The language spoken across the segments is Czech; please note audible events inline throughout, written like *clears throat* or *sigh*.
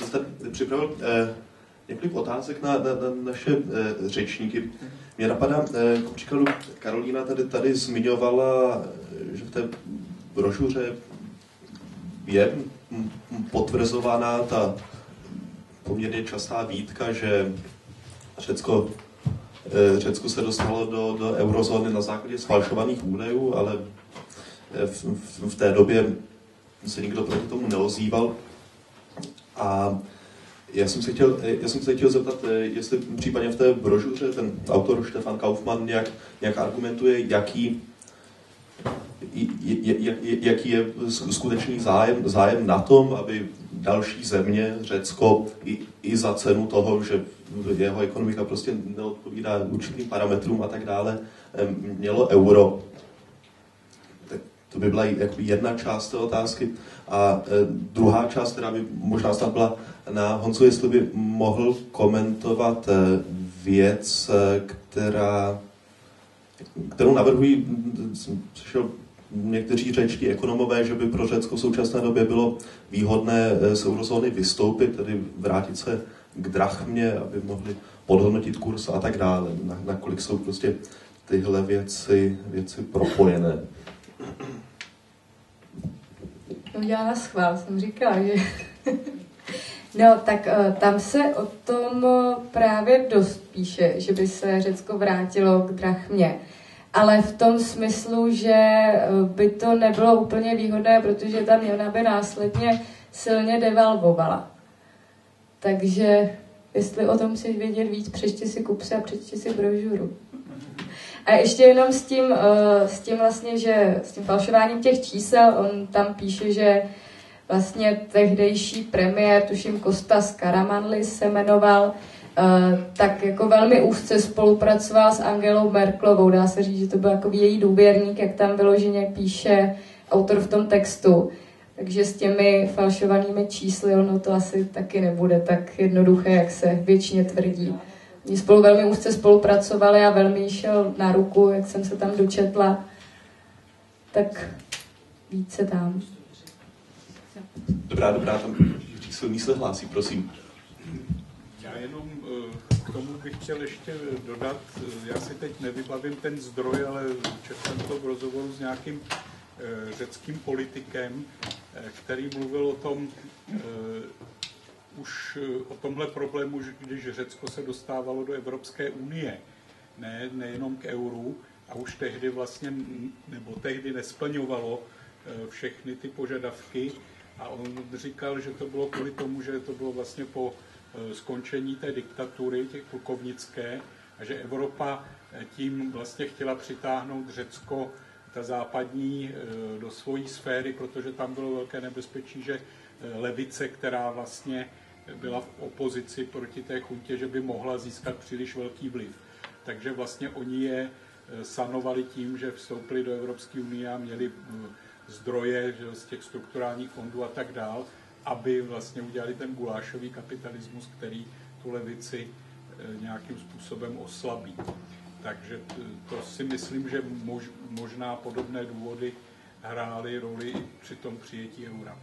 jsem jste připravil eh, několik otázek na, na, na naše eh, řečníky. Mě napadá, eh, k příkladu, Karolína tady, tady zmiňovala, eh, že v té brožuře je potvrzovaná ta poměrně častá výtka, že Řecko, eh, Řecko se dostalo do, do eurozóny na základě sfalšovaných údajů, ale eh, v, v, v té době se nikdo proti tomu neozýval. A já jsem se chtěl, já jsem se chtěl zeptat, eh, jestli případně v té brožuře ten autor Štefan Kaufmann nějak, nějak argumentuje, jaký, jaký je skutečný zájem, zájem na tom, aby další země, Řecko, i, i za cenu toho, že jeho ekonomika prostě neodpovídá určitým parametrům a tak dále, mělo euro. To by byla jedna část té otázky. A e, druhá část, která by možná snad byla na Honzu, jestli by mohl komentovat e, věc, e, která, kterou navrhují, přišel někteří řečtí ekonomové, že by pro Řecko v současné době bylo výhodné z eurozóny vystoupit, tedy vrátit se k drachmě, aby mohli podhodnotit kurz a tak dále. Nakolik jsou prostě tyhle věci, věci propojené. Já na schvál jsem říkala, že... *laughs* no tak uh, tam se o tom uh, právě dost píše, že by se Řecko vrátilo k drachmě. Ale v tom smyslu, že uh, by to nebylo úplně výhodné, protože ta měna by následně silně devalvovala. Takže jestli o tom chceš vědět víc, přečti si kupse a přečti si brožuru. A ještě jenom s tím, uh, s tím vlastně, že s tím falšováním těch čísel, on tam píše, že vlastně tehdejší premiér, tuším Kostas Karamanlis se jmenoval, uh, tak jako velmi úzce spolupracoval s Angelou Merklovou. Dá se říct, že to byl jako její důvěrník, jak tam vyloženě píše autor v tom textu. Takže s těmi falšovanými čísly ono to asi taky nebude tak jednoduché, jak se většině tvrdí. Oni spolu velmi úzce spolupracovali a velmi šel na ruku, jak jsem se tam dočetla. Tak více tam. Dobrá, dobrá, tam silný se hlásí, prosím. Já jenom eh, k tomu bych chtěl ještě dodat, eh, já si teď nevybavím ten zdroj, ale četl jsem to v rozhovoru s nějakým eh, řeckým politikem, který mluvil o tom, už o tomhle problému, když Řecko se dostávalo do Evropské unie, ne, nejenom k euru, a už tehdy vlastně, nebo tehdy nesplňovalo všechny ty požadavky, a on říkal, že to bylo kvůli tomu, že to bylo vlastně po eh, skončení té diktatury, těch plukovnické, a že Evropa eh, tím vlastně chtěla přitáhnout Řecko, ta západní, eh, do svojí sféry, protože tam bylo velké nebezpečí, že levice, která vlastně byla v opozici proti té chuntě, že by mohla získat příliš velký vliv. Takže vlastně oni je sanovali tím, že vstoupili do Evropské unie a měli zdroje že, z těch strukturálních fondů a tak dál, aby vlastně udělali ten gulášový kapitalismus, který tu levici e, nějakým způsobem oslabí. Takže to si myslím, že mož, možná podobné důvody hrály roli při tom přijetí eura.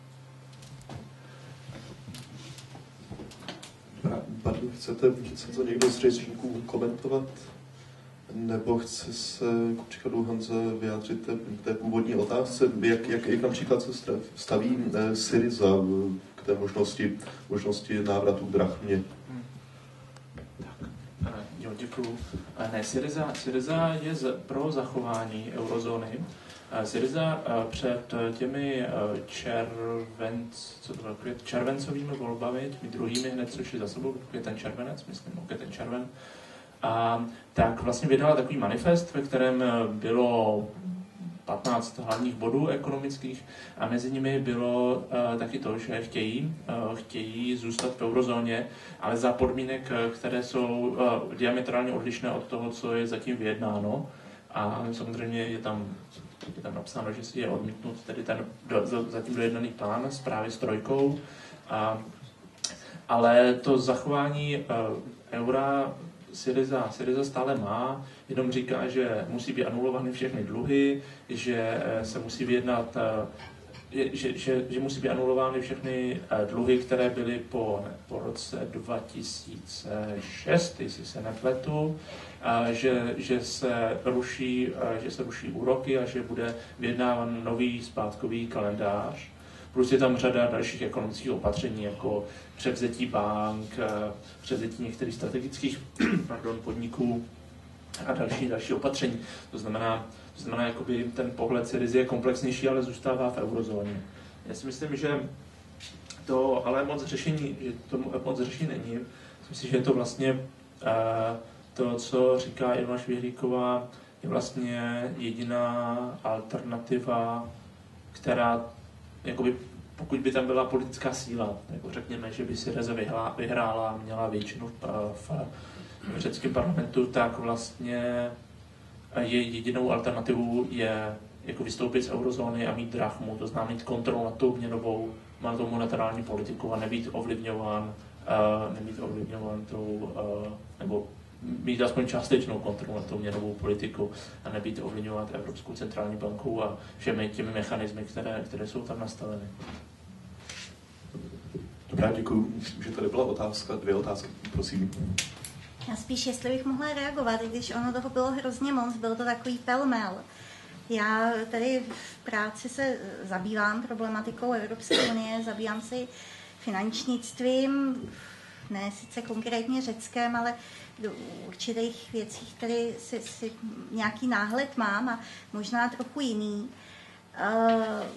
Pardon, chcete, chce to někdo z řečníků komentovat? Nebo chce se k příkladu Hanze vyjádřit té, té původní otázce, jak, jak, jak například se staví eh, Syriza k té možnosti, možnosti návratu k drachmě? Hmm. Tak, eh, jo. Eh, ne, Syriza, Syriza je pro zachování eurozóny. Syriza před těmi červenc, co to bylo, červencovými volbami, těmi druhými hned, co šli za sebou, je ten červenec, myslím, ok, ten červen, a tak vlastně vydala takový manifest, ve kterém eh, bylo 15 hlavních bodů ekonomických a mezi nimi bylo uh, taky to, že chtějí, uh, chtějí zůstat v eurozóně, ale za podmínek, které jsou uh, diametrálně odlišné od toho, co je zatím vyjednáno. A samozřejmě je tam, je tam napsáno, že si je odmítnut tedy ten do, zatím dojednaný plán s právě s trojkou. A, ale to zachování eura Syriza, Syriza stále má, jenom říká, že musí být anulovány všechny dluhy, že eh, se musí vyjednat eh, že, že, že musí být anulovány všechny dluhy, které byly po, po roce 2006, jestli se nepletu, a že, že, se ruší, že se ruší úroky a že bude vyjednáván nový zpátkový kalendář. Plus je tam řada dalších ekonomických opatření, jako převzetí bank, převzetí některých strategických *clears throat* pardon, podniků a další, další opatření. To znamená, to znamená, jakoby ten pohled Syrizy je komplexnější, ale zůstává v eurozóně. Já si myslím, že to ale moc řešení, že to moc řešení není. Myslím si, že je to vlastně uh, to, co říká Ivana Švihlíková, je vlastně jediná alternativa, která, jakoby, pokud by tam byla politická síla, jako řekněme, že by si Reze vyhrála, měla většinu v, v, v řeckém parlamentu, tak vlastně je jedinou alternativou je jako vystoupit z eurozóny a mít drachmu, to znamená mít kontrolu nad tou měnovou, nad tou monetární politikou a nebýt ovlivňován, uh, nebýt ovlivňován tou, uh, nebo mít aspoň částečnou kontrolu nad tou měnovou politikou a nebýt ovlivňovat Evropskou centrální bankou a všemi těmi mechanismy, které, které jsou tam nastaveny. Dobrá, děkuji. Myslím, že tady byla otázka, dvě otázky, prosím. Já spíš, jestli bych mohla reagovat, když ono toho bylo hrozně moc, byl to takový pelmel. Já tady v práci se zabývám problematikou Evropské unie, zabývám se finančnictvím, ne sice konkrétně řeckém, ale do určitých věcí, které si, si nějaký náhled mám a možná trochu jiný. Uh,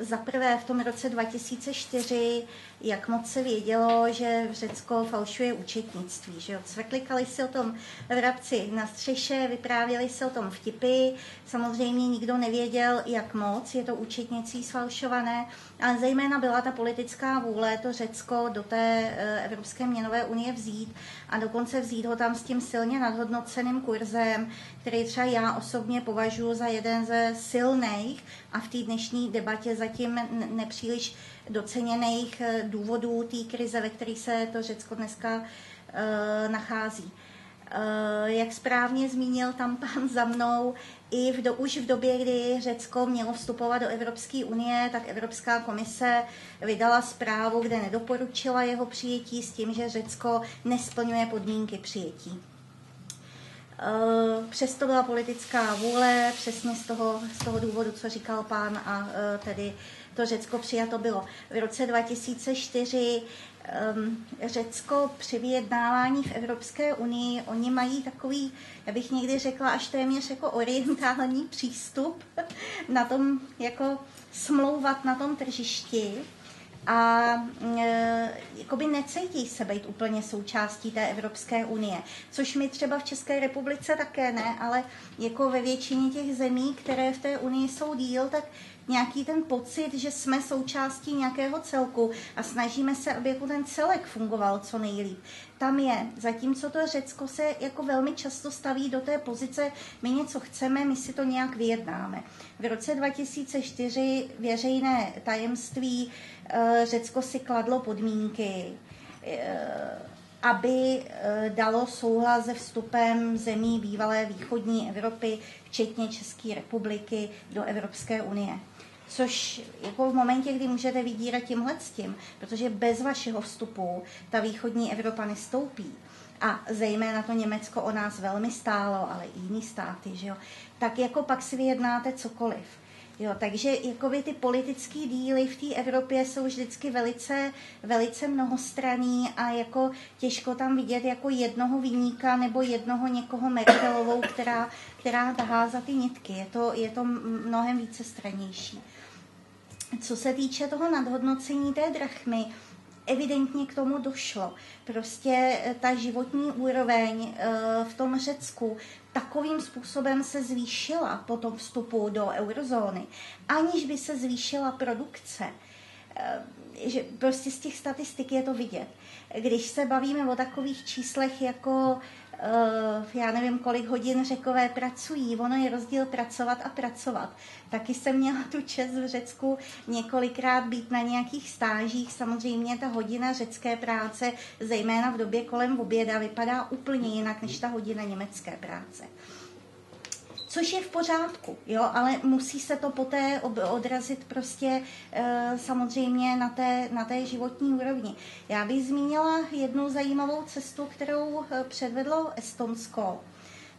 za prvé v tom roce 2004 jak moc se vědělo, že Řecko falšuje účetnictví. Že jo? Cveklikali si o tom vrabci na střeše, vyprávěli se o tom vtipy. Samozřejmě nikdo nevěděl, jak moc je to účetnictví sfalšované, ale zejména byla ta politická vůle to Řecko do té eh, Evropské měnové unie vzít a dokonce vzít ho tam s tím silně nadhodnoceným kurzem, který třeba já osobně považuji za jeden ze silných a v té dnešní debatě zatím nepříliš doceněných eh, důvodů té krize, ve které se to Řecko dneska uh, nachází. Uh, jak správně zmínil tam pan za mnou, i v do, už v době, kdy Řecko mělo vstupovat do Evropské unie, tak Evropská komise vydala zprávu, kde nedoporučila jeho přijetí s tím, že Řecko nesplňuje podmínky přijetí. Přesto byla politická vůle, přesně z toho, z toho důvodu, co říkal pán, a tedy to Řecko přijato bylo. V roce 2004 um, Řecko při vyjednávání v Evropské unii, oni mají takový, já bych někdy řekla, až téměř jako orientální *laughs* přístup na tom, jako smlouvat na tom tržišti a e, jakoby necítí se být úplně součástí té Evropské unie, což my třeba v České republice také ne, ale jako ve většině těch zemí, které v té unii jsou díl, tak nějaký ten pocit, že jsme součástí nějakého celku a snažíme se, aby jako ten celek fungoval co nejlíp. Tam je, zatímco to Řecko se jako velmi často staví do té pozice, my něco chceme, my si to nějak vyjednáme. V roce 2004 věřejné tajemství eh, Řecko si kladlo podmínky, eh, aby eh, dalo souhlas se vstupem zemí bývalé východní Evropy, včetně České republiky, do Evropské unie což jako v momentě, kdy můžete vydírat tímhle s tím, protože bez vašeho vstupu ta východní Evropa nestoupí, a zejména to Německo o nás velmi stálo, ale i jiný státy, že jo, tak jako pak si vyjednáte cokoliv. Jo, takže jakoby ty politické díly v té Evropě jsou vždycky velice, velice mnohostraný a jako těžko tam vidět jako jednoho vyníka nebo jednoho někoho Merkelovou, která, která tahá za ty nitky. Je to, je to mnohem více stranější. Co se týče toho nadhodnocení té drachmy, evidentně k tomu došlo. Prostě eh, ta životní úroveň eh, v tom Řecku takovým způsobem se zvýšila po tom vstupu do eurozóny, aniž by se zvýšila produkce. Eh, že prostě z těch statistik je to vidět. Když se bavíme o takových číslech jako já nevím, kolik hodin řekové pracují. Ono je rozdíl pracovat a pracovat. Taky jsem měla tu čest v Řecku několikrát být na nějakých stážích. Samozřejmě ta hodina řecké práce, zejména v době kolem oběda, vypadá úplně jinak než ta hodina německé práce. Což je v pořádku, jo, ale musí se to poté odrazit prostě e, samozřejmě na té, na té životní úrovni. Já bych zmínila jednu zajímavou cestu, kterou eh, předvedlo Estonsko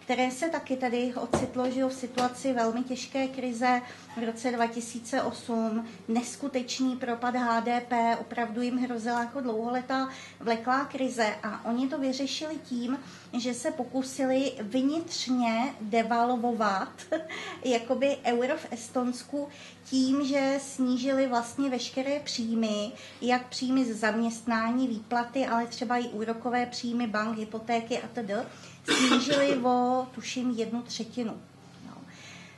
které se taky tady ocitlo že v situaci velmi těžké krize v roce 2008, neskutečný propad HDP, opravdu jim hrozila jako dlouholetá vleklá krize a oni to vyřešili tím, že se pokusili vnitřně devalvovat *laughs* jakoby euro v Estonsku tím, že snížili vlastně veškeré příjmy, jak příjmy z zaměstnání, výplaty, ale třeba i úrokové příjmy bank, hypotéky a tedy snížili o, tuším, jednu třetinu.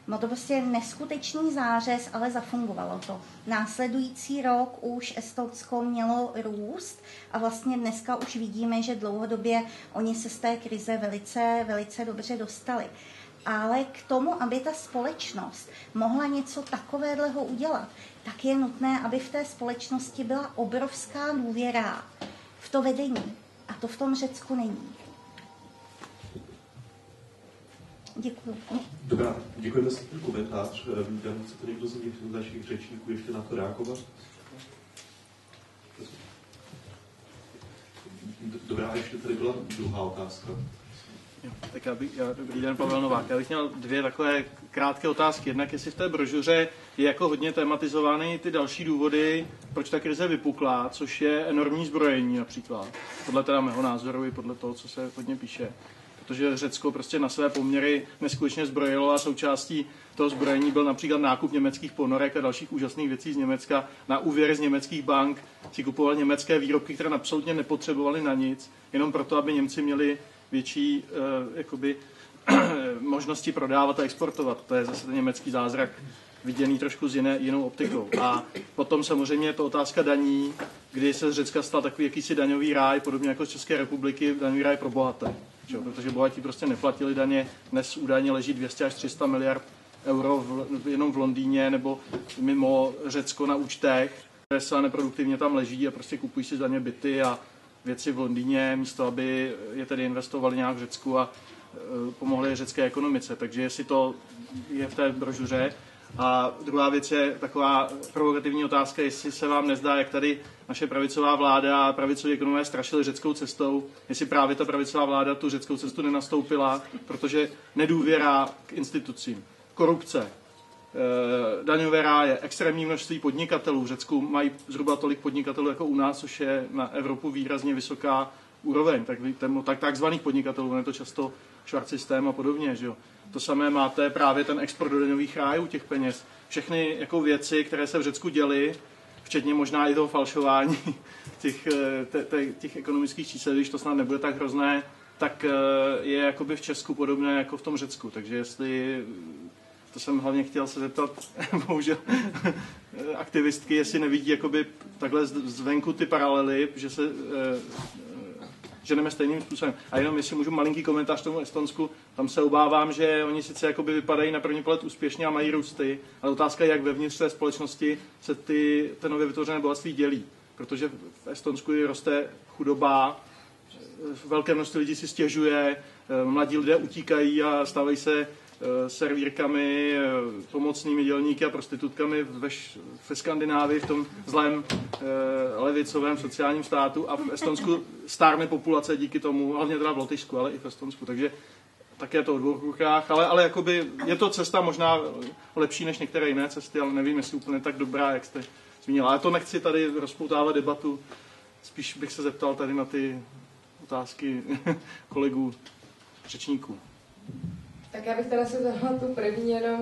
No to prostě neskutečný zářez, ale zafungovalo to. Následující rok už Estonsko mělo růst a vlastně dneska už vidíme, že dlouhodobě oni se z té krize velice, velice dobře dostali. Ale k tomu, aby ta společnost mohla něco takového udělat, tak je nutné, aby v té společnosti byla obrovská důvěra v to vedení. A to v tom Řecku není. Děkuji. Dobrá, děkujeme za ten komentář. Jan, chcete někdo z našich řečníků ještě na to reagovat? Dobrá, ještě tady byla druhá otázka. tak já bych, já, dobrý den, Pavel Novák. Já bych měl dvě takové krátké otázky. Jednak, jestli v té brožuře je jako hodně tematizovány ty další důvody, proč ta krize vypukla, což je enormní zbrojení například. Podle teda mého názoru i podle toho, co se hodně píše protože Řecko prostě na své poměry neskutečně zbrojilo a součástí toho zbrojení byl například nákup německých ponorek a dalších úžasných věcí z Německa na úvěry z německých bank. Si kupovali německé výrobky, které absolutně nepotřebovali na nic, jenom proto, aby Němci měli větší uh, jakoby, *clears throat* možnosti prodávat a exportovat. To je zase ten německý zázrak viděný trošku z jiné, jinou optikou. A potom samozřejmě je to otázka daní, kdy se z Řecka stal takový jakýsi daňový ráj, podobně jako z České republiky, daňový ráj pro bohaté. Že? Protože bohatí prostě neplatili daně. Dnes údajně leží 200 až 300 miliard euro v, jenom v Londýně nebo mimo Řecko na účtech, které se neproduktivně tam leží a prostě kupují si za ně byty a věci v Londýně, místo aby je tedy investovali nějak v Řecku a e, pomohli řecké ekonomice. Takže jestli to je v té brožuře, a druhá věc je taková provokativní otázka, jestli se vám nezdá, jak tady naše pravicová vláda a pravicoví ekonomové strašili řeckou cestou, jestli právě ta pravicová vláda tu řeckou cestu nenastoupila, protože nedůvěra k institucím, korupce, eh, daňové ráje, extrémní množství podnikatelů. V Řecku mají zhruba tolik podnikatelů jako u nás, což je na Evropu výrazně vysoká úroveň, tak, tak takzvaných podnikatelů, je to často švart systém a podobně. Že jo. To samé máte právě ten export do daňových rájů těch peněz. Všechny jako věci, které se v Řecku děly, včetně možná i toho falšování *laughs* těch, eh, te, te, těch ekonomických čísel, když to snad nebude tak hrozné, tak eh, je jakoby v Česku podobné jako v tom Řecku. Takže jestli, to jsem hlavně chtěl se zeptat, *laughs* bohužel, *laughs* aktivistky, jestli nevidí jakoby takhle zvenku ty paralely, že se eh, ženeme stejným způsobem. A jenom, jestli můžu malinký komentář tomu Estonsku, tam se obávám, že oni sice jakoby vypadají na první pohled úspěšně a mají růsty, ale otázka je, jak vevnitř té společnosti se ty, ten nově vytvořené bohatství dělí. Protože v Estonsku roste chudoba, velké množství lidí si stěžuje, mladí lidé utíkají a stávají se Eh, servírkami, eh, pomocnými dělníky a prostitutkami ve, ve Skandinávii, v tom zlém eh, levicovém sociálním státu a v Estonsku stárne populace díky tomu, hlavně teda v Lotyšsku, ale i v Estonsku. Takže také to o dvou rukách, ale, ale jakoby je to cesta možná lepší než některé jiné cesty, ale nevím, jestli úplně tak dobrá, jak jste zmínila. Ale to nechci tady rozpoutávat debatu, spíš bych se zeptal tady na ty otázky *laughs* kolegů řečníků. Tak já bych teda se zahla tu první jenom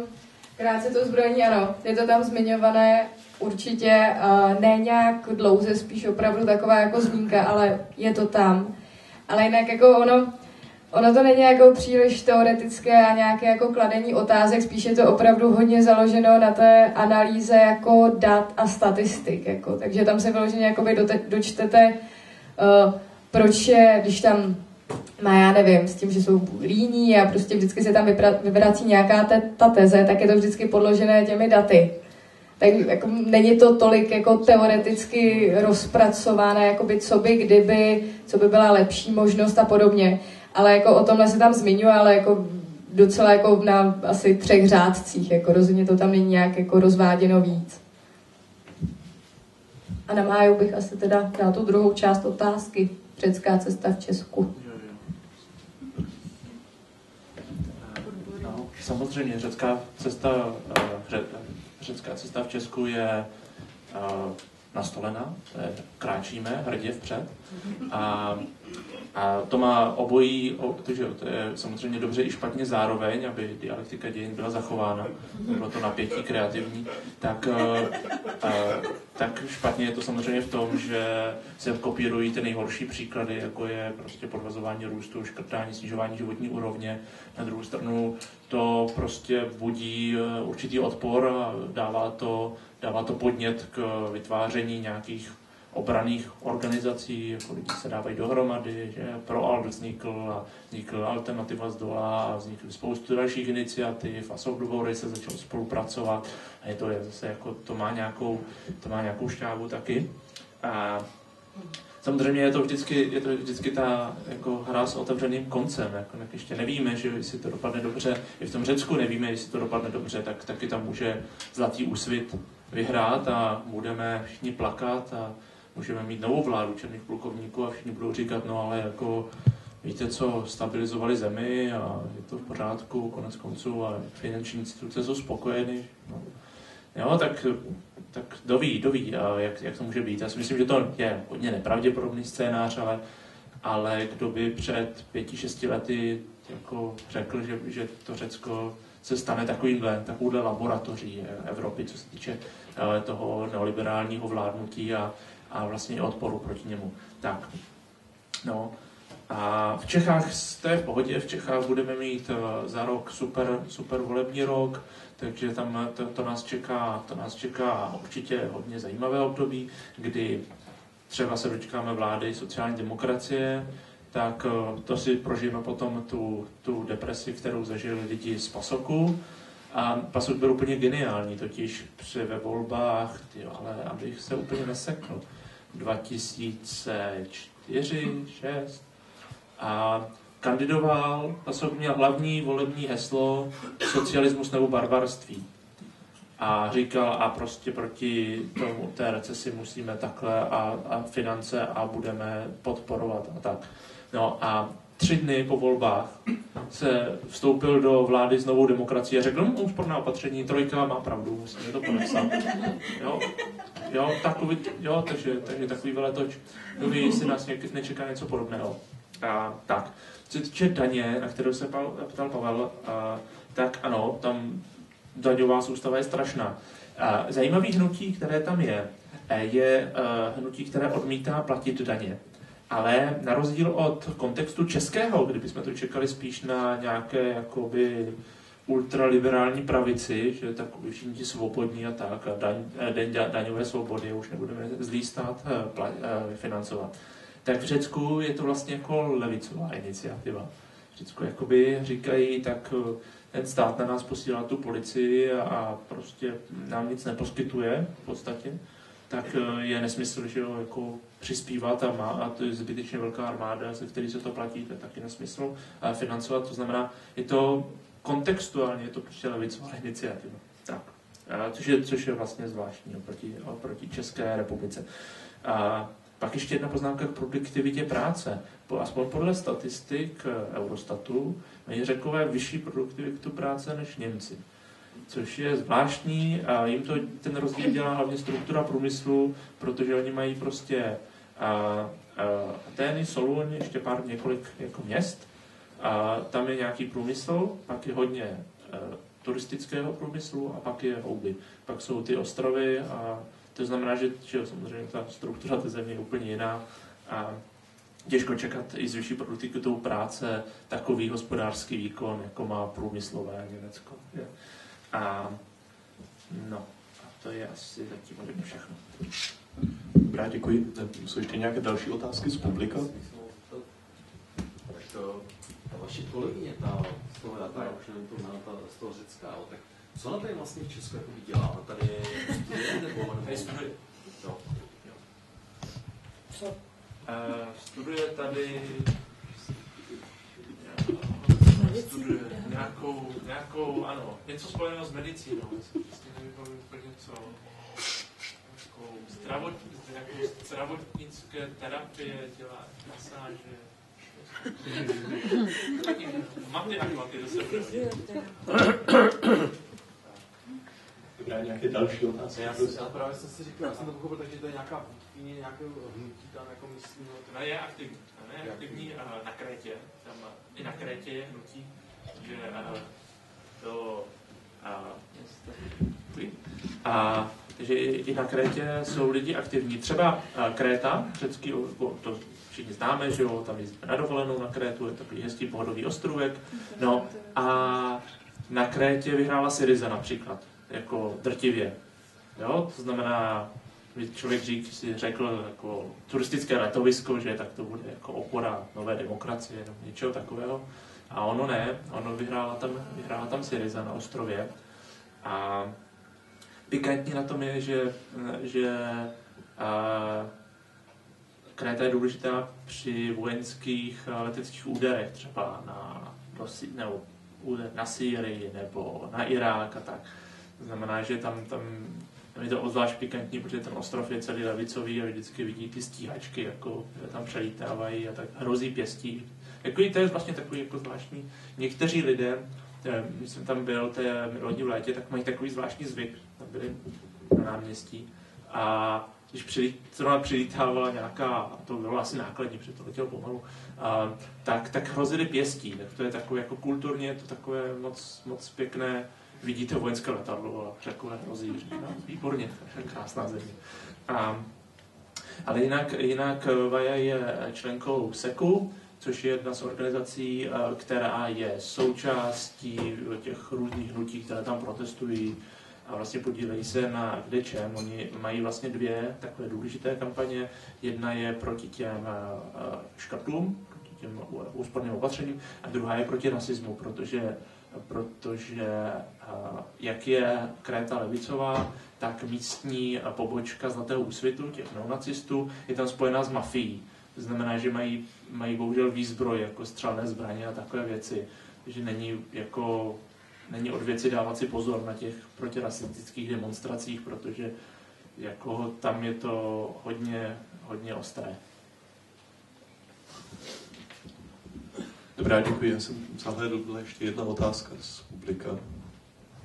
krátce to zbrojení, ano, je to tam zmiňované určitě, uh, ne nějak dlouze, spíš opravdu taková jako zmínka, ale je to tam. Ale jinak jako ono, ono to není jako příliš teoretické a nějaké jako kladení otázek, spíš je to opravdu hodně založeno na té analýze jako dat a statistik. Jako. Takže tam se vyloženě jakoby dočtete, uh, proč je, když tam má, já nevím, s tím, že jsou líní a prostě vždycky se tam vyvrací nějaká te, ta teze, tak je to vždycky podložené těmi daty. Tak jako, není to tolik jako teoreticky rozpracované, jakoby, co by kdyby, co by byla lepší možnost a podobně. Ale jako o tomhle se tam zmiňuje, ale jako docela jako na asi třech řádcích, jako rozhodně to tam není nějak jako rozváděno víc. A na máju bych asi teda dal tu druhou část otázky. Řecká cesta v Česku. No, samozřejmě, řecká cesta, eh, řecká cesta v Česku je eh, nastolena, kráčíme hrdě vpřed. A, a to má obojí, takže to je samozřejmě dobře i špatně zároveň, aby dialektika dějin byla zachována, bylo to napětí kreativní, tak, a, tak špatně je to samozřejmě v tom, že se kopírují ty nejhorší příklady, jako je prostě podvazování růstu, škrtání, snižování životní úrovně. Na druhou stranu to prostě budí e, určitý odpor a dává to dává to podnět k vytváření nějakých obraných organizací, jako lidi se dávají dohromady, že pro ALD vznikl a vznikl Alternativa z dola a vznikly spoustu dalších iniciativ a Soudoboury se začal spolupracovat a je to je zase jako, to má nějakou, to má nějakou šťávu taky. A samozřejmě je to vždycky, je to vždycky ta jako hra s otevřeným koncem, jako ještě nevíme, že jestli to dopadne dobře, i v tom Řecku nevíme, jestli to dopadne dobře, tak taky tam může zlatý úsvit vyhrát a budeme všichni plakat a můžeme mít novou vládu černých plukovníků a všichni budou říkat, no ale jako víte co, stabilizovali zemi a je to v pořádku, konec konců a finanční instituce jsou spokojeny. No. Jo, tak, tak doví, doví, jak, jak to může být. Já si myslím, že to je hodně nepravděpodobný scénář, ale, ale kdo by před pěti, šesti lety jako řekl, že, že to Řecko se stane takovýmhle, takovouhle laboratoří Evropy, co se týče eh, toho neoliberálního vládnutí a, a vlastně odporu proti němu. Tak, no, a v Čechách je v pohodě, v Čechách budeme mít eh, za rok super, super volební rok, takže tam to, to, nás čeká, to nás čeká určitě hodně zajímavé období, kdy třeba se dočkáme vlády sociální demokracie, tak eh, to si prožijeme potom tu, tu depresi, kterou zažili lidi z Pasoku. A Pasok byl úplně geniální, totiž při ve volbách, tyjo, ale abych se úplně nesekl, 2004, 6 a kandidoval, Pasok měl hlavní volební heslo socialismus nebo barbarství. A říkal, a prostě proti tomu, té recesi musíme takhle a, a finance a budeme podporovat a tak. No a tři dny po volbách se vstoupil do vlády s novou demokracií a řekl, no, úsporná opatření, trojka má pravdu, musíme to podepsat. Jo, jo, takový, jo takže, takže takový veletoč. Doví, jestli nás nečeká něco podobného. A, tak, se týče daně, na kterou se ptal Pavel, a, tak ano, tam daňová soustava je strašná. A zajímavý hnutí, které tam je, je uh, hnutí, které odmítá platit daně. Ale na rozdíl od kontextu českého, kdybychom to čekali spíš na nějaké jakoby ultraliberální pravici, že takový všichni ti svobodní a tak, a daň, eh, den daňové svobody, už nebudeme zlý stát eh, pla, eh, financovat. Tak v Řecku je to vlastně jako levicová iniciativa. V Řecku jakoby říkají, tak ten stát na nás posílá tu policii a prostě nám nic neposkytuje v podstatě tak eh, je nesmysl, že jo, jako přispívat a má, a to je zbytečně velká armáda, ze který se to platí, to je taky nesmysl a financovat, to znamená, je to kontextuálně, je to prostě levicová iniciativa. Tak. A což, je, což je vlastně zvláštní oproti, oproti České republice. A pak ještě jedna poznámka k produktivitě práce. Po, aspoň podle statistik eh, Eurostatu mají řekové vyšší produktivitu práce než Němci což je zvláštní a jim to ten rozdíl dělá hlavně struktura průmyslu, protože oni mají prostě a, a, Atény, Solun, ještě pár několik jako měst a tam je nějaký průmysl, pak je hodně a, e, turistického průmyslu a pak je houby. Pak jsou ty ostrovy a to znamená, že, že samozřejmě ta struktura té země je úplně jiná a těžko čekat i z vyšší produktivitou práce takový hospodářský výkon, jako má průmyslové Německo. Je. A no, a to je asi zatím ode mě všechno. Dobrá, děkuji. Jsou ještě nějaké další otázky z publika? Tak to, ta vaše kolegyně, ta z toho, já ta už nevím to ta z toho Řecka, ale tak co ona tady vlastně v Česku jako dělá? Tady studuje nebo? nebo... studuje. Jo. jo. Co? Uh, studuje tady... Studuje, nějakou, nějakou, ano, něco spojeného s medicínou. Prostě nevybavuju úplně co. Nějakou zdravot, nějakou zdravotnické terapie, dělá masáže. Mám ty náklady do sebe. *coughs* Dobrá, nějaké další otázky? Já, jsem, já právě jsem si říkal, já jsem to pochopil tak, že to je nějaká vůdkyně nějakého hnutí tam jako myslím. Ona je aktivní. Ona je aktivní uh, na Krétě. Tam uh, i na Krétě je hnutí, že uh, to a takže i na Krétě jsou lidi aktivní. Třeba Kréta, řecký, to všichni známe, že jo, tam jezdíme na dovolenou na Krétu, je takový hezký pohodový ostrovek. No a na Krétě vyhrála Syriza například, jako drtivě. Jo, to znamená, že člověk řík, si řekl jako turistické letovisko, že tak to bude jako opora nové demokracie nebo něčeho takového. A ono ne, ono vyhrála tam, vyhrála tam Syriza na ostrově. A pikantní na tom je, že, že a, Kréta je důležitá při vojenských leteckých úderech, třeba na, nebo na Sýrii nebo na Irák a tak. To znamená, že tam, tam, tam je to obzvlášť pikantní, protože ten ostrov je celý levicový a vždycky vidí ty stíhačky, jako, tam přelítávají a tak hrozí pěstí. Jako to je vlastně takový jako zvláštní. Někteří lidé, když jsem tam byl, to je lodi v létě, tak mají takový zvláštní zvyk. Tam byli na náměstí. A když přilít, zrovna přilítávala nějaká, to bylo asi nákladní, protože to letělo pomalu, a, tak, tak hrozily pěstí. Tak to je takové jako kulturně, to takové moc, moc pěkné, vidíte vojenské letadlo a takové hrozí, že, no, výborně, krásná země. A, ale jinak, jinak Vaja je členkou SEKu, což je jedna z organizací, která je součástí těch různých hnutí, které tam protestují, a vlastně podílejí se na kdečem. Oni mají vlastně dvě takové důležité kampaně. Jedna je proti těm eh, škrtům, proti těm úsporným opatřením, a druhá je proti rasismu, protože protože eh, jak je Kréta levicová, tak místní pobočka Zlatého úsvitu, těch neonacistů, je tam spojená s mafií. To znamená, že mají, mají bohužel výzbroj, jako střelné zbraně a takové věci. že není jako není od věci dávat si pozor na těch protirasistických demonstracích, protože jako tam je to hodně, hodně ostré. Dobrá, děkuji. Já jsem zahledl, byla ještě jedna otázka z publika.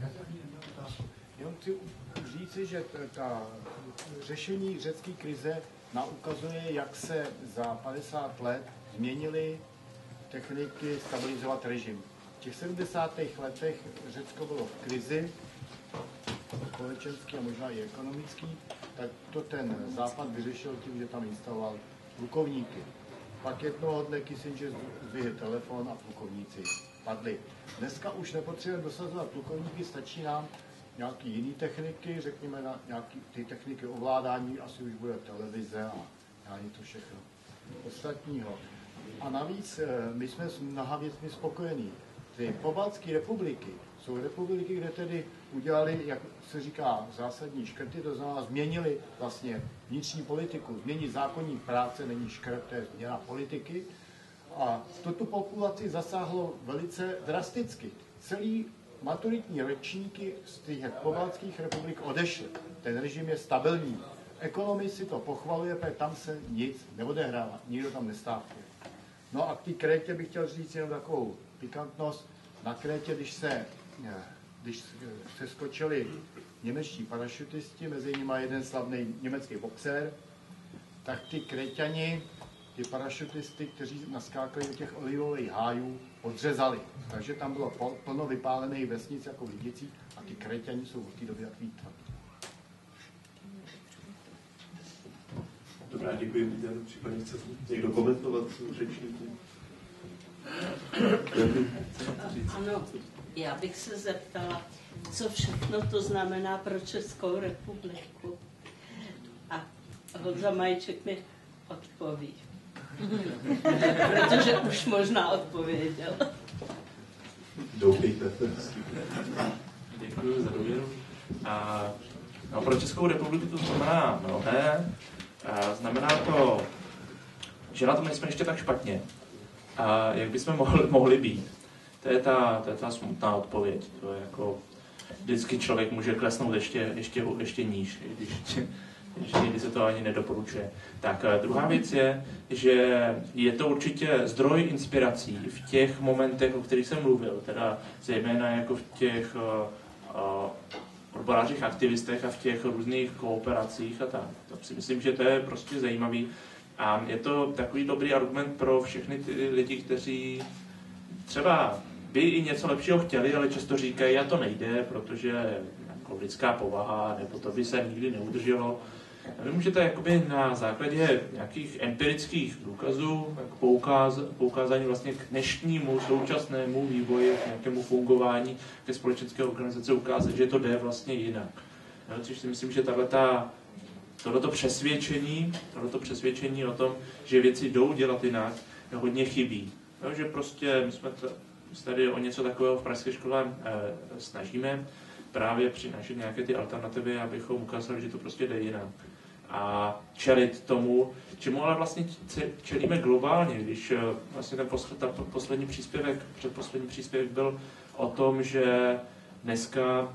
Já Jenom chci říci, že ta řešení řecké krize nám ukazuje, jak se za 50 let změnily techniky stabilizovat režim. V těch 70. letech Řecko bylo v krizi, společenský a možná i ekonomický, tak to ten západ vyřešil tím, že tam instaloval plukovníky. Pak jednoho dne Kissinger zvyhl telefon a plukovníci padli. Dneska už nepotřebujeme dosazovat plukovníky, stačí nám nějaký jiný techniky, řekněme na nějaký ty techniky ovládání, asi už bude televize a ani to všechno ostatního. A navíc eh, my jsme s mnoha věcmi spokojení ty pobaltské republiky jsou republiky, kde tedy udělali, jak se říká, zásadní škrty, to znamená změnili vlastně vnitřní politiku. Změnit zákonní práce není škrt, to je změna politiky. A toto populaci zasáhlo velice drasticky. Celý maturitní ročníky z těch pobaltských republik odešly. Ten režim je stabilní. Ekonomii si to pochvaluje, protože tam se nic neodehrává, nikdo tam nestávkuje. No a k té Krétě bych chtěl říct jenom takovou pikantnost. Na Krétě, když se, když se skočili němečtí parašutisti, mezi nimi jeden slavný německý boxer, tak ty Kréťani, ty parašutisty, kteří naskákali do těch olivových hájů, odřezali. Takže tam bylo plno vypálených vesnic jako v Lidicích a ty Kréťani jsou od té doby jak vítr. Dobrá, děkuji. Případně chce někdo komentovat řečníky? Ano, já bych se zeptala, co všechno to znamená pro Českou republiku. A Honza Majček mi odpoví. Protože už možná odpověděl. Doufejte. Děkuji za důvěru. A, no, pro Českou republiku to znamená mnohé. A, znamená to, že na tom nejsme ještě tak špatně, a jak bychom mohli, mohli být. To je ta, to je ta smutná odpověď. To je jako, vždycky člověk může klesnout ještě, ještě, ještě níž, když, *laughs* když někdy se to ani nedoporučuje. Tak eh, druhá věc je, že je to určitě zdroj inspirací v těch momentech, o kterých jsem mluvil, teda zejména jako v těch uh, odborářích, aktivistech a v těch různých kooperacích a tak. To si myslím, že to je prostě zajímavý. A je to takový dobrý argument pro všechny ty lidi, kteří třeba by i něco lepšího chtěli, ale často říkají, a to nejde, protože jako lidská povaha, nebo to by se nikdy neudrželo. A vy můžete jakoby na základě nějakých empirických důkazů jako poukaz, poukázání vlastně k dnešnímu současnému vývoji, k nějakému fungování ke společenské organizace ukázat, že to jde vlastně jinak. No, což si myslím, že tato, tohleto přesvědčení, tohleto přesvědčení o tom, že věci jdou dělat jinak, hodně chybí. No, že prostě my jsme se tady o něco takového v Pražské škole e, snažíme, právě přinášet nějaké ty alternativy, abychom ukázali, že to prostě jde jinak. A čelit tomu, čemu ale vlastně čelíme globálně, když eh, vlastně ten posled, ta poslední příspěvek, předposlední příspěvek byl o tom, že dneska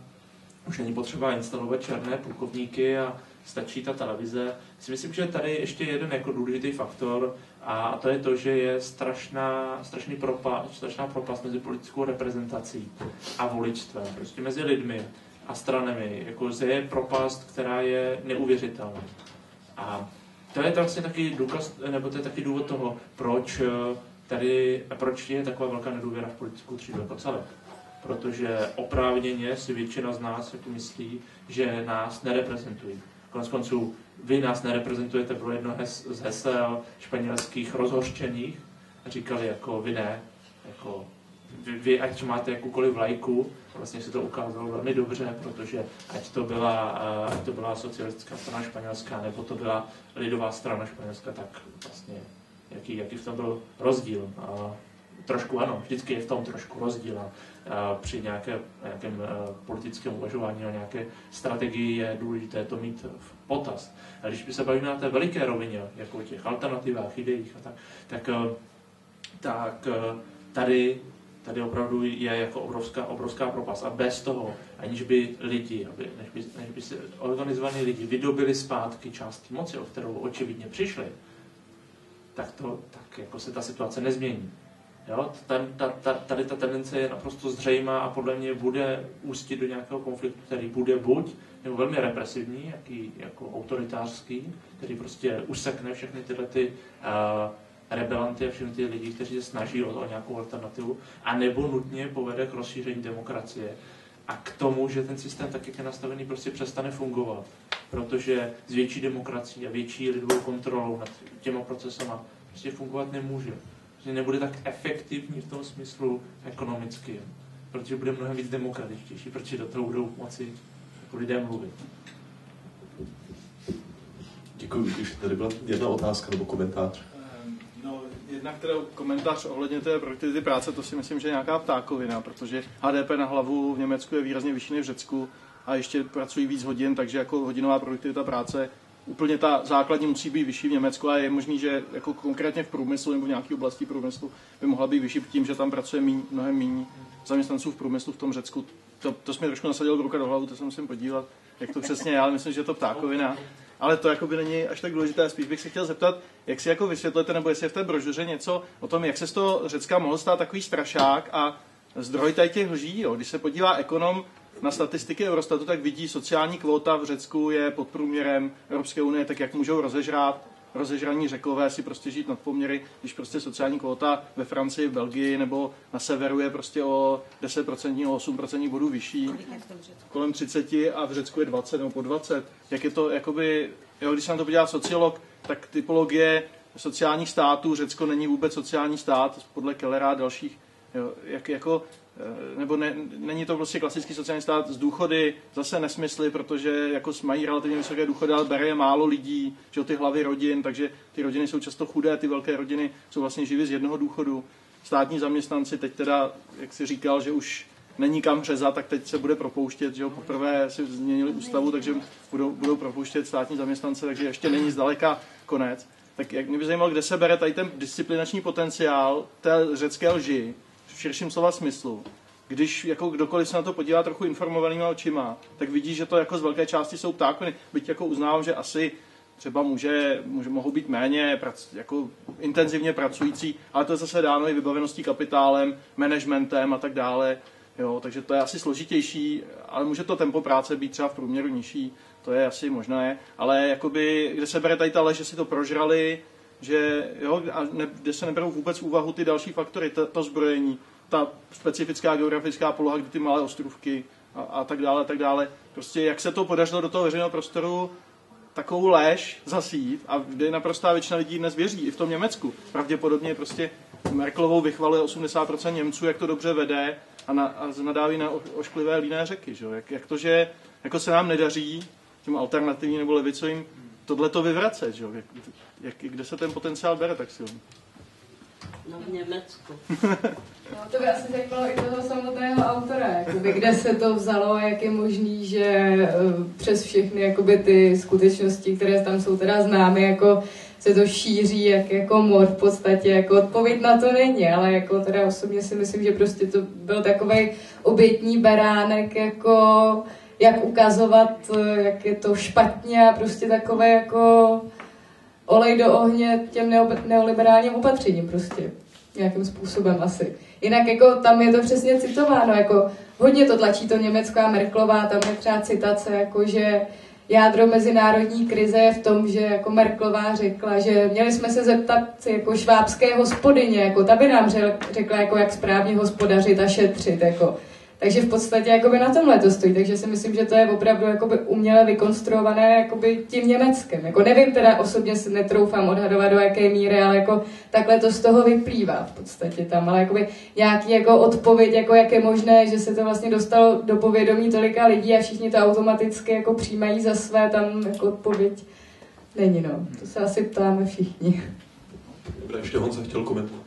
už není potřeba instalovat černé plukovníky a stačí ta televize. Si myslím, že tady ještě jeden jako důležitý faktor a to je to, že je strašná, strašný propa, strašná propast mezi politickou reprezentací a voličstvem, prostě mezi lidmi a stranami. Jako je propast, která je neuvěřitelná. A to je vlastně taky důkaz, nebo to je taky důvod toho, proč tady, proč je taková velká nedůvěra v politickou třídu jako celek. Protože oprávněně si většina z nás jako myslí, že nás nereprezentují. Konec konců vy nás nereprezentujete, bylo jedno hes, z hesel španělských rozhořčených, říkali jako vy ne, jako vy, vy ať máte jakoukoliv vlajku, vlastně se to ukázalo velmi dobře, protože ať to byla, ať to byla socialistická strana španělská, nebo to byla lidová strana španělská, tak vlastně jaký, jaký v tom byl rozdíl. A trošku ano, vždycky je v tom trošku rozdíl. A při nějaké, nějakém politickém uvažování o nějaké strategii je důležité to mít v potaz. A když by se bavíme na té veliké rovině, jako o těch alternativách, ideích a tak, tak, tak tady, tady opravdu je jako obrovská, obrovská propast. A bez toho, aniž by lidi, aby, než, by, než by se organizovaní lidi vydobili zpátky částky moci, o kterou očividně přišli, tak, to, tak jako se ta situace nezmění. Jo? Ten, ta, ta, tady ta tendence je naprosto zřejmá a podle mě bude ústit do nějakého konfliktu, který bude buď nebo velmi represivní, jaký, jako autoritářský, který prostě usekne všechny tyhle ty, uh, rebelanty a všechny ty lidi, kteří se snaží o, o nějakou alternativu, a nebo nutně povede k rozšíření demokracie a k tomu, že ten systém, tak jak je nastavený, prostě přestane fungovat. Protože s větší demokracií a větší lidovou kontrolou nad těma procesama prostě fungovat nemůže že nebude tak efektivní v tom smyslu ekonomicky, protože bude mnohem víc demokratičtější, protože do toho budou moci jako lidé mluvit. Děkuji, když tady byla jedna otázka nebo komentář. Ehm, no, jednak teda komentář ohledně té produktivity práce, to si myslím, že je nějaká ptákovina, protože HDP na hlavu v Německu je výrazně vyšší než v Řecku a ještě pracují víc hodin, takže jako hodinová produktivita práce úplně ta základní musí být vyšší v Německu a je možný, že jako konkrétně v průmyslu nebo v nějaké oblasti průmyslu by mohla být vyšší tím, že tam pracuje míň, mnohem méně zaměstnanců v průmyslu v tom Řecku. To, to jsme trošku nasadil ruka do hlavu, to se musím podívat, jak to přesně je, ale myslím, že je to ptákovina. Ale to jako by není až tak důležité. Spíš bych se chtěl zeptat, jak si jako vysvětlete, nebo jestli je v té brožuře něco o tom, jak se z toho Řecka mohl stát takový strašák a zdroj tady těch lží. Jo. Když se podívá ekonom na statistiky Eurostatu, tak vidí, sociální kvóta v Řecku je pod průměrem Evropské unie, tak jak můžou rozežrát rozežraní řekové si prostě žít nad poměry, když prostě sociální kvóta ve Francii, v Belgii nebo na severu je prostě o 10%, o 8% bodů vyšší. Kolem 30 a v Řecku je 20 nebo po 20. Jak je to, jakoby, jo, když se na to podívá sociolog, tak typologie sociálních států, Řecko není vůbec sociální stát, podle Kellera a dalších, jo, jak, jako nebo ne, není to prostě klasický sociální stát z důchody, zase nesmysly, protože jako mají relativně vysoké důchody, ale bere je málo lidí, že ty hlavy rodin, takže ty rodiny jsou často chudé, ty velké rodiny jsou vlastně živy z jednoho důchodu. Státní zaměstnanci teď teda, jak si říkal, že už není kam řezat, tak teď se bude propouštět, že jo, poprvé si změnili ústavu, takže budou, budou propouštět státní zaměstnance, takže ještě není zdaleka konec. Tak jak mě by zajímalo, kde se bere tady ten disciplinační potenciál té řecké lži, širším slova smyslu, když jako kdokoliv se na to podívá trochu informovanýma očima, tak vidí, že to jako z velké části jsou ptákoviny. Byť jako uznávám, že asi třeba může, může, mohou být méně prac, jako intenzivně pracující, ale to je zase dáno i vybaveností kapitálem, managementem a tak dále. Jo, takže to je asi složitější, ale může to tempo práce být třeba v průměru nižší, to je asi možné, ale jakoby, kde se bere tady ta že si to prožrali, že jo, a ne, kde se neberou vůbec úvahu ty další faktory, to, to zbrojení, ta specifická geografická poloha, kdy ty malé ostrovky a, a tak dále, a tak dále. Prostě jak se to podařilo do toho veřejného prostoru takovou lež zasít a kde naprostá většina lidí dnes věří, i v tom Německu. Pravděpodobně prostě Merkelovou vychvaluje 80% Němců, jak to dobře vede a, na, a nadáví na ošklivé líné řeky. Že? Jak, jak to, že jako se nám nedaří těm alternativním nebo levicovým tohle to vyvracet, že? Jak, jak, kde se ten potenciál bere tak silný. No v Německu. *laughs* No, to by asi zajímalo i toho samotného autora, jakoby, kde se to vzalo, jak je možný, že uh, přes všechny jakoby, ty skutečnosti, které tam jsou teda známy, jako se to šíří jak jako mor v podstatě, jako odpověď na to není, ale jako teda osobně si myslím, že prostě to byl takový obětní beránek, jako jak ukazovat, eh, jak je to špatně a prostě takové jako olej do ohně těm neoliberálním opatřením prostě. Nějakým způsobem asi. Jinak jako tam je to přesně citováno, jako hodně to tlačí to Německo a Merklová, tam je třeba citace, jako že jádro mezinárodní krize je v tom, že jako Merklová řekla, že měli jsme se zeptat jako švábské hospodyně, jako ta by nám řekla, jako jak správně hospodařit a šetřit, jako takže v podstatě jakoby na tomhle to stojí, takže si myslím, že to je opravdu jakoby uměle vykonstruované jakoby tím Německem. Jako nevím teda osobně si netroufám odhadovat do jaké míry, ale jako takhle to z toho vyplývá v podstatě tam, ale jakoby nějaký jako odpověď, jako jak je možné, že se to vlastně dostalo do povědomí tolika lidí a všichni to automaticky jako přijímají za své, tam jako odpověď není, no. To se asi ptáme všichni. Dobré, ještě Honza chtěl komentovat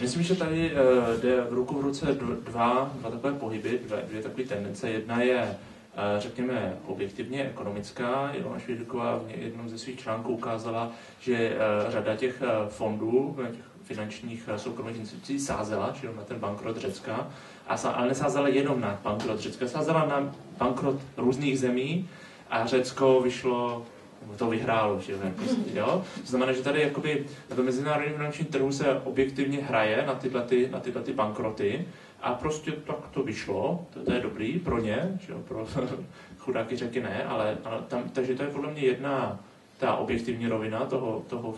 myslím, že tady uh, jde v ruku v ruce dva, dva takové pohyby, dvě, dvě takové tendence. Jedna je, uh, řekněme, objektivně ekonomická. Ilona Švědková v jednom ze svých článků ukázala, že uh, řada těch fondů, těch finančních soukromých institucí sázela, čili na ten bankrot Řecka, a, ale nesázela jenom na bankrot Řecka, sázela na bankrot různých zemí a Řecko vyšlo to vyhrálo, že prostě, jo? To znamená, že tady jakoby na tom mezinárodním finančním trhu se objektivně hraje na tyhle, ty, na tyhle ty bankroty a prostě tak to vyšlo, to, to je dobrý pro ně, že jo? pro *laughs* chudáky řeky ne, ale, ale tam, takže to je podle mě jedna ta objektivní rovina toho, toho,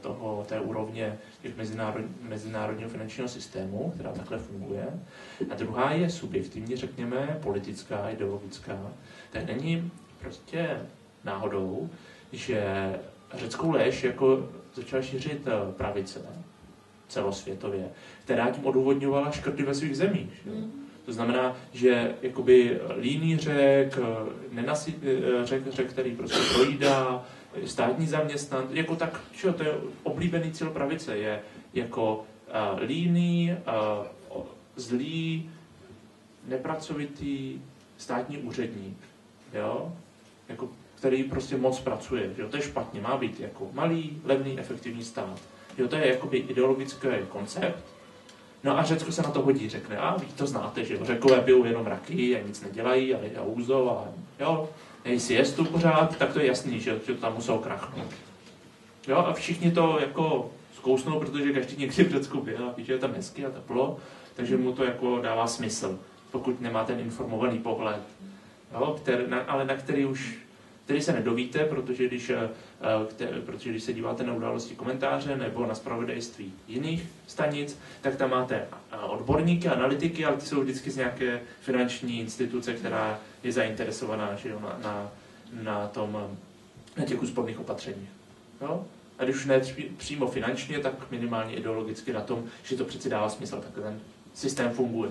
toho, té úrovně těch mezinárod, mezinárodního finančního systému, která takhle funguje. A druhá je subjektivní, řekněme, politická, ideologická. Tak není prostě náhodou, že řeckou lež jako začala šířit eh, pravice celosvětově, která tím odůvodňovala škrty ve svých zemích. Mm. To znamená, že jakoby líný řek, nenasy, eh, řek, řek, který prostě projídá, státní zaměstnan, jako tak, čo, to je oblíbený cíl pravice, je jako uh, líný, uh, zlý, nepracovitý státní úředník. Jo? Jako který prostě moc pracuje. Jo? To je špatně, má být jako malý, levný, efektivní stát. Jo? To je jakoby ideologický koncept. No a Řecko se na to hodí, řekne, a vy to znáte, že jo? Řekové pijou jenom raky a nic nedělají a, a úzo a jo, si jestu pořád, tak to je jasný, že, to tam muselo krachnout. Jo, a všichni to jako zkousnou, protože každý někdy v Řecku byl a ví, že je tam hezky a teplo, takže mu to jako dává smysl, pokud nemá ten informovaný pohled, jo, který, na, ale na který už který se nedovíte, protože když, eh, eh, protože když se díváte na události komentáře nebo na spravodajství jiných stanic, tak tam máte eh, odborníky, analytiky, ale ty jsou vždycky z nějaké finanční instituce, která je zainteresovaná že jo, na, na, na, tom, na těch úsporných opatřeních. Jo? A když ne přímo finančně, tak minimálně ideologicky na tom, že to přeci dává smysl, tak ten systém funguje.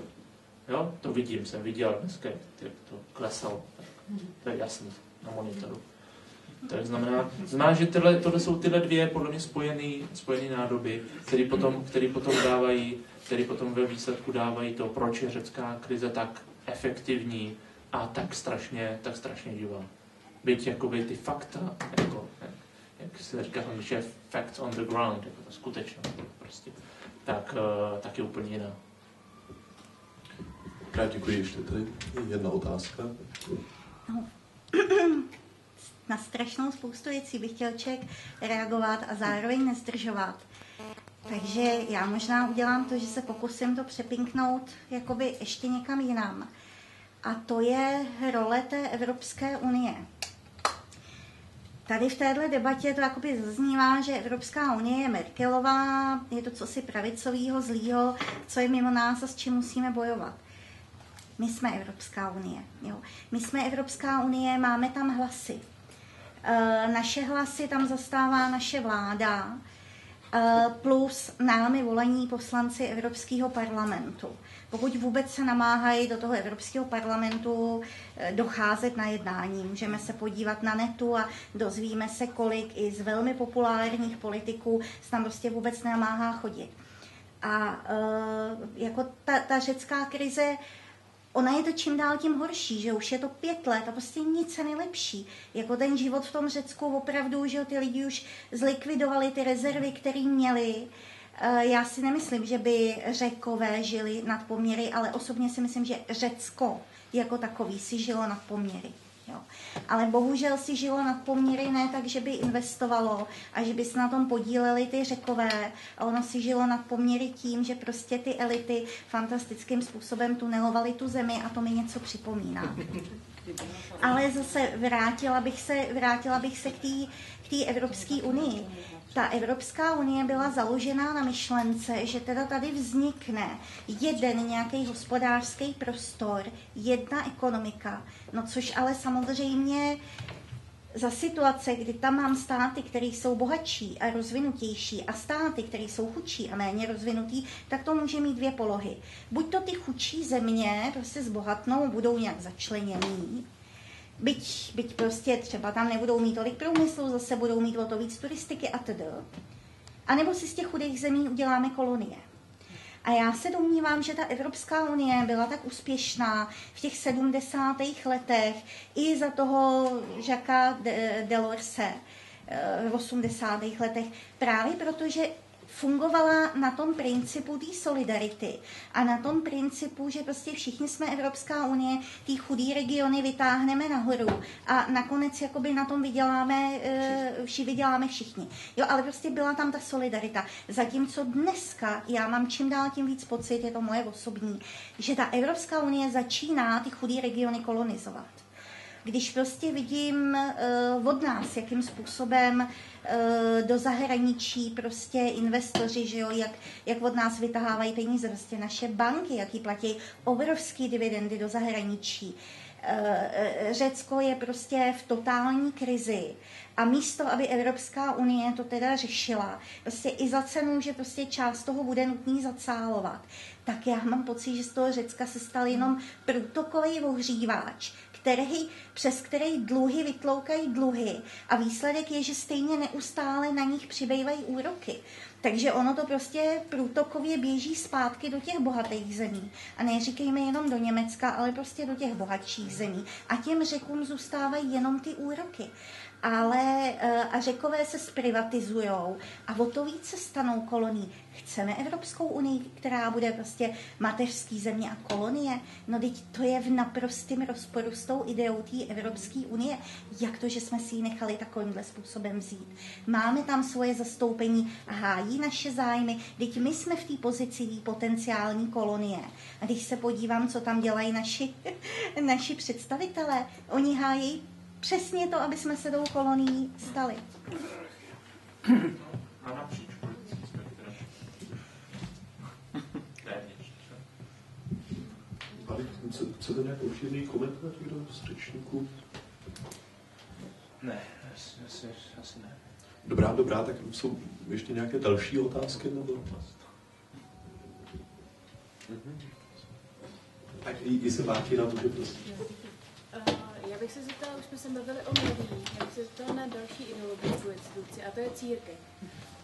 Jo? To vidím, jsem viděl dneska, jak to klesalo. To je jasné na monitoru. To znamená, znamená že tyhle, tohle jsou tyhle dvě podle mě spojené spojený nádoby, které potom, který potom dávají, který potom ve výsledku dávají to, proč je řecká krize tak efektivní a tak strašně, tak strašně živá. Byť jakoby ty fakta, jako, jak, jak se říká že facts on the ground, jako ta skutečnost prostě, tak, uh, tak je úplně jiná. Krát děkuji. Ještě tady jedna otázka. No. Na strašnou spoustu věcí bych chtěl člověk reagovat a zároveň nezdržovat. Takže já možná udělám to, že se pokusím to přepinknout jakoby ještě někam jinam. A to je role té Evropské unie. Tady v téhle debatě to jakoby zaznívá, že Evropská unie je Merkelová, je to cosi pravicového, zlýho, co je mimo nás a s čím musíme bojovat. My jsme Evropská unie. Jo. My jsme Evropská unie, máme tam hlasy. E, naše hlasy tam zastává naše vláda, e, plus námi volení poslanci Evropského parlamentu pokud vůbec se namáhají do toho Evropského parlamentu eh, docházet na jednání. Můžeme se podívat na netu a dozvíme se, kolik i z velmi populárních politiků se tam prostě vůbec namáhá chodit. A jako ta, ta řecká krize, ona je to čím dál tím horší, že už je to pět let a prostě nic se nelepší. Jako ten život v tom Řecku opravdu, že ty lidi už zlikvidovali ty rezervy, které měli Eh, já si nemyslím, že by řekové žili nad poměry, ale osobně si myslím, že Řecko jako takový si žilo nad poměry. Ale bohužel si žilo nad poměry ne tak, že by investovalo a že by se na tom podíleli ty řekové. A ono si žilo nad poměry tím, že prostě ty elity fantastickým způsobem tunelovaly tu zemi a to mi něco připomíná. *laughs* Ale zase vrátila bych se, vrátila bych se k té Evropské unii ta Evropská unie byla založená na myšlence, že teda tady vznikne jeden nějaký hospodářský prostor, jedna ekonomika, no což ale samozřejmě za situace, kdy tam mám státy, které jsou bohatší a rozvinutější a státy, které jsou chudší a méně rozvinutý, tak to může mít dvě polohy. Buď to ty chudší země prostě zbohatnou, budou nějak začleněný, byť, byť prostě třeba tam nebudou mít tolik průmyslu, zase budou mít o to víc turistiky a td. A nebo si z těch chudých zemí uděláme kolonie. A já se domnívám, že ta Evropská unie byla tak úspěšná v těch 70. letech i za toho Jacques Delorse eh, v 80. letech, právě protože fungovala na tom principu té solidarity a na tom principu, že prostě všichni jsme Evropská unie, ty chudý regiony vytáhneme nahoru a nakonec jakoby na tom vyděláme, eh, vši vyděláme všichni. Jo, ale prostě byla tam ta solidarita. Zatímco dneska já mám čím dál tím víc pocit, je to moje osobní, že ta Evropská unie začíná ty chudý regiony kolonizovat když prostě vidím uh, od nás, jakým způsobem uh, do zahraničí prostě investoři, že jo, jak, jak od nás vytahávají peníze, prostě naše banky, jaký platí obrovský dividendy do zahraničí. Uh, Řecko je prostě v totální krizi a místo, aby Evropská unie to teda řešila, prostě i za cenu, že prostě část toho bude nutný zacálovat, tak já mám pocit, že z toho Řecka se stal jenom průtokový ohříváč, který, přes který dluhy vytloukají dluhy a výsledek je, že stejně neustále na nich přibývají úroky. Takže ono to prostě průtokově běží zpátky do těch bohatých zemí. A neříkejme jenom do Německa, ale prostě do těch bohatších zemí. A těm řekům zůstávají jenom ty úroky ale eh, a řekové se zprivatizují a o to více stanou koloní. Chceme Evropskou unii, která bude prostě mateřský země a kolonie? No teď to je v naprostém rozporu s tou ideou té Evropské unie. Jak to, že jsme si ji nechali takovýmhle způsobem vzít? Máme tam svoje zastoupení a hájí naše zájmy. Teď my jsme v té pozici potenciální kolonie. A když se podívám, co tam dělají naši, *laughs* naši představitelé, oni hájí přesně to, aby jsme se tou kolonií stali. Chcete nějak obširný komentář do střečníků? Ne, asi, asi ne. Dobrá, dobrá, tak jsou ještě nějaké další otázky? Nebo? Mhm. Tak jestli Martina může prosím. Já bych se zeptala, už jsme se bavili o médiích, já bych se zeptala na další ideologickou instituci, a to je církev.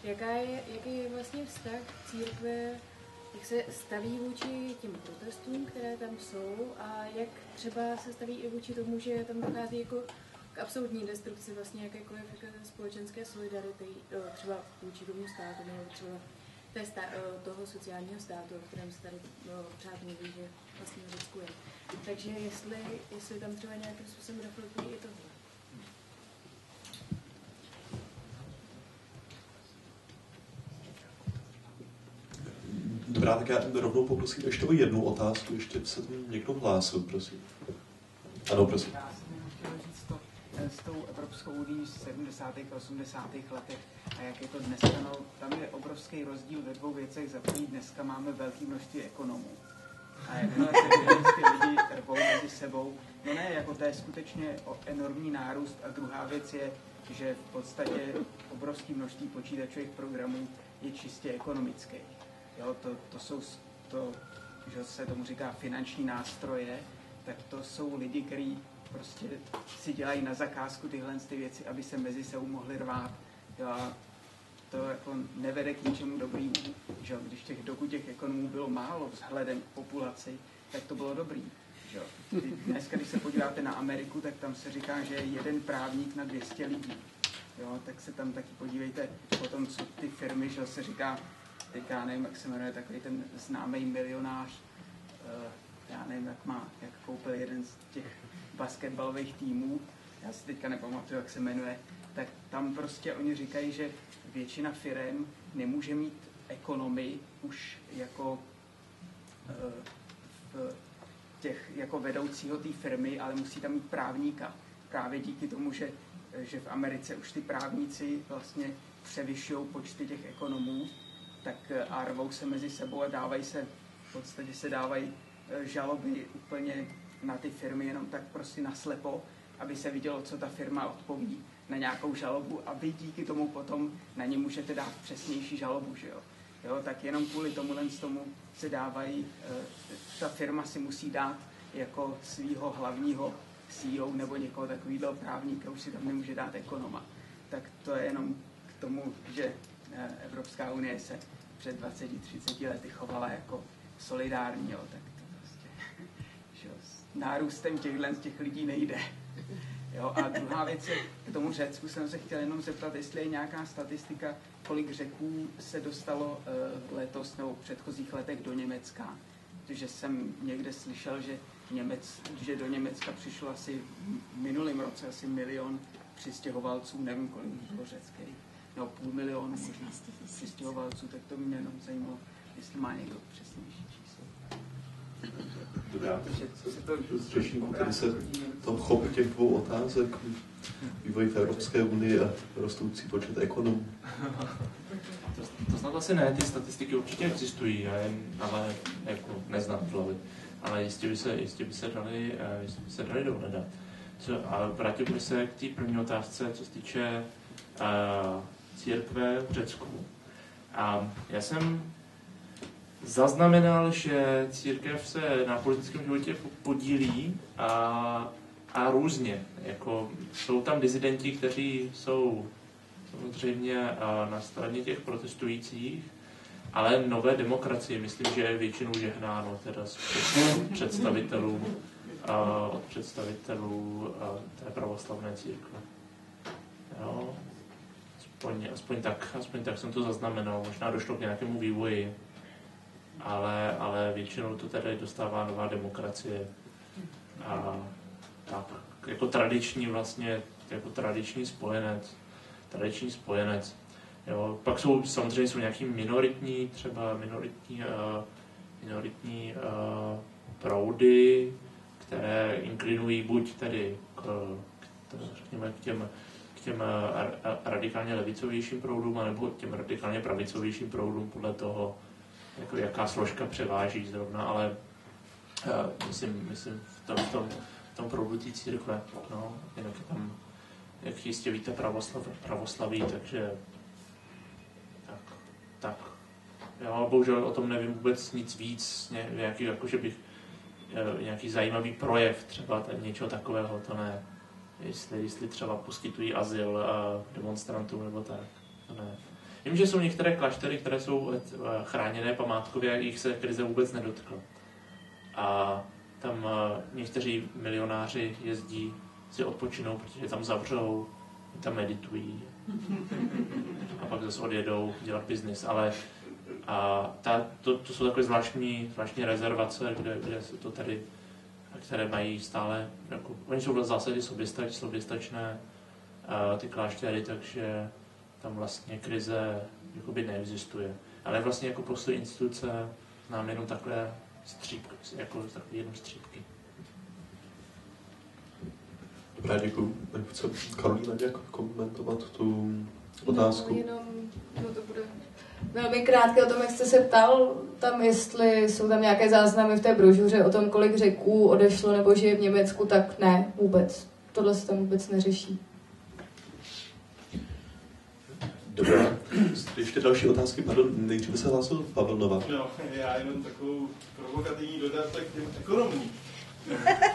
Jaká je, jaký je vlastně vztah církve, jak se staví vůči těm protestům, které tam jsou a jak třeba se staví i vůči tomu, že tam dochází jako k absolutní destrukci vlastně jakékoliv společenské solidarity, třeba vůči tomu státu nebo třeba té stá, toho sociálního státu, o kterém se tady no, pořád mluví, že vlastně Řecku. Takže jestli, jestli tam třeba nějakým způsobem reflektují i tohle. Dobrá, tak já rovnou poprosím ještě o jednu otázku, ještě se tam někdo hlásil, prosím. Ano, prosím. Já jsem chtěl říct to eh, s tou Evropskou unii z 70. a 80. letech a jak je to dneska, no, tam je obrovský rozdíl ve dvou věcech. Za první dneska máme velké množství ekonomů. A jakmile se lidi rvou mezi sebou, no ne, jako to je skutečně enormní nárůst. A druhá věc je, že v podstatě obrovské množství počítačových programů je čistě ekonomický. Jo, to, to jsou to, že se tomu říká finanční nástroje, tak to jsou lidi, kteří prostě si dělají na zakázku tyhle ty věci, aby se mezi sebou mohli rvát. Jo, a to jako nevede k ničemu dobrýmu. Že? Když těch, dokud těch ekonomů bylo málo vzhledem k populaci, tak to bylo dobrý. Že? Dneska, když se podíváte na Ameriku, tak tam se říká, že je jeden právník na 200 lidí. Jo, tak se tam taky podívejte potom, co ty firmy, že se říká, teď já nevím, jak se jmenuje takový ten známý milionář, uh, já nevím, jak má, jak koupil jeden z těch basketbalových týmů, já si teďka nepamatuju, jak se jmenuje, tak tam prostě oni říkají, že většina firm nemůže mít ekonomii už jako uh, v těch jako vedoucího té firmy, ale musí tam mít právníka. Právě díky tomu, že, že v Americe už ty právníci vlastně převyšují počty těch ekonomů, tak eh, a rvou se mezi sebou a dávají se, v podstatě se dávají eh, žaloby úplně na ty firmy jenom tak prostě naslepo, aby se vidělo, co ta firma odpoví na nějakou žalobu a vy díky tomu potom na ně můžete dát přesnější žalobu, že jo. jo tak jenom kvůli tomu z tomu se dávají, eh, ta firma si musí dát jako svého hlavního CEO nebo někoho takového právníka, už si tam nemůže dát ekonoma. Tak to je jenom k tomu, že Evropská unie se před 20-30 lety chovala jako solidární, jo, tak to prostě, *laughs* že jo, s nárůstem těchhle z těch lidí nejde. *laughs* Jo, a druhá věc je, k tomu Řecku jsem se chtěl jenom zeptat, jestli je nějaká statistika, kolik Řeků se dostalo uh, letos nebo v předchozích letech do Německa. Protože jsem někde slyšel, že, Němec, že do Německa přišlo asi v minulém roce asi milion přistěhovalců, nevím kolik bylo řeckých nebo půl milionu možná přistěhovalců, tak to mě jenom zajímalo, jestli má někdo přesnější číslo. Dobrá, řeším tady se to chopu těch dvou otázek, vývoj v Evropské unii a rostoucí počet ekonomů. To, to snad asi ne, ty statistiky určitě existují, ale jako neznám hlavy. Ale jistě by se, jistě by se dali, eh, jistě by se dali dohledat. Co, a vrátil bych se k té první otázce, co se týče uh, církve v Řecku. A já jsem zaznamenal, že církev se na politickém životě podílí a, a různě. Jako, jsou tam dizidenti, kteří jsou samozřejmě na straně těch protestujících, ale nové demokracie, myslím, že je většinou žehnáno teda z představitelů, od představitelů té pravoslavné církve. Jo aspoň, aspoň, tak, aspoň tak jsem to zaznamenal. Možná došlo k nějakému vývoji, ale, ale většinou to tady dostává nová demokracie. A tak, jako tradiční vlastně, jako tradiční spojenec, tradiční spojenec. Jo, pak jsou samozřejmě jsou nějaký minoritní, třeba minoritní, uh, minoritní uh, proudy, které inklinují buď tedy k, k, řekněme, k těm těm eh, radikálně levicovějším proudům, anebo těm radikálně pravicovějším proudům podle toho, jako jaká složka převáží zrovna, ale uh, myslím, myslím v tom, v tom, v tom proudu té církve, no, jinak tam, jak jistě víte, pravoslav, pravoslaví, takže tak, tak. Já bohužel o tom nevím vůbec nic víc, ně, nějaký, jako, že bych eh, nějaký zajímavý projev, třeba ten, něčeho takového, to ne jestli, jestli třeba poskytují azyl demonstrantům nebo tak. Ne. Vím, že jsou některé kláštery, které jsou eh, chráněné památkově a jich se krize vůbec nedotkla. A tam uh, někteří milionáři jezdí si odpočinou, protože tam zavřou, tam meditují a pak zase odjedou dělat biznis. Ale A ta, to, to jsou takové zvláštní, zvláštní rezervace, kde, kde se to tady, které mají stále, jako, oni jsou v zásadě soběstač, soběstačné uh, ty kláštery, takže tam vlastně krize jakoby neexistuje. Ale vlastně jako postoj instituce nám jenom takové střípky, jako takové jenom střípky. Dobrá, děkuji. Chce Karolina nějak komentovat tu otázku? No, jenom, no to bude velmi krátké o tom, jak jste se ptal, tam jestli jsou tam nějaké záznamy v té brožuře o tom, kolik řeků odešlo nebo žije v Německu, tak ne, vůbec. Tohle se tam vůbec neřeší. Dobrá. Ještě další otázky, pardon, nejdříve se hlásil Pavel Novák. No, já jenom takovou provokativní dodatek těm ekonomům.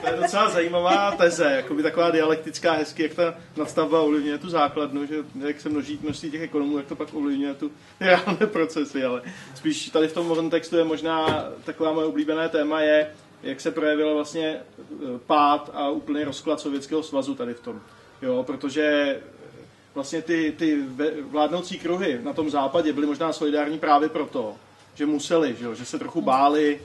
To je docela zajímavá teze, jakoby taková dialektická hezky, jak ta nadstavba ovlivňuje tu základnu, že jak se množí množství těch ekonomů, jak to pak ovlivňuje tu reálné procesy, ale spíš tady v tom kontextu je možná taková moje oblíbené téma je, jak se projevil vlastně e, pád a úplný rozklad Sovětského svazu tady v tom. Jo, protože vlastně ty, ty vládnoucí kruhy na tom západě byly možná solidární právě proto, že museli, že, že se trochu báli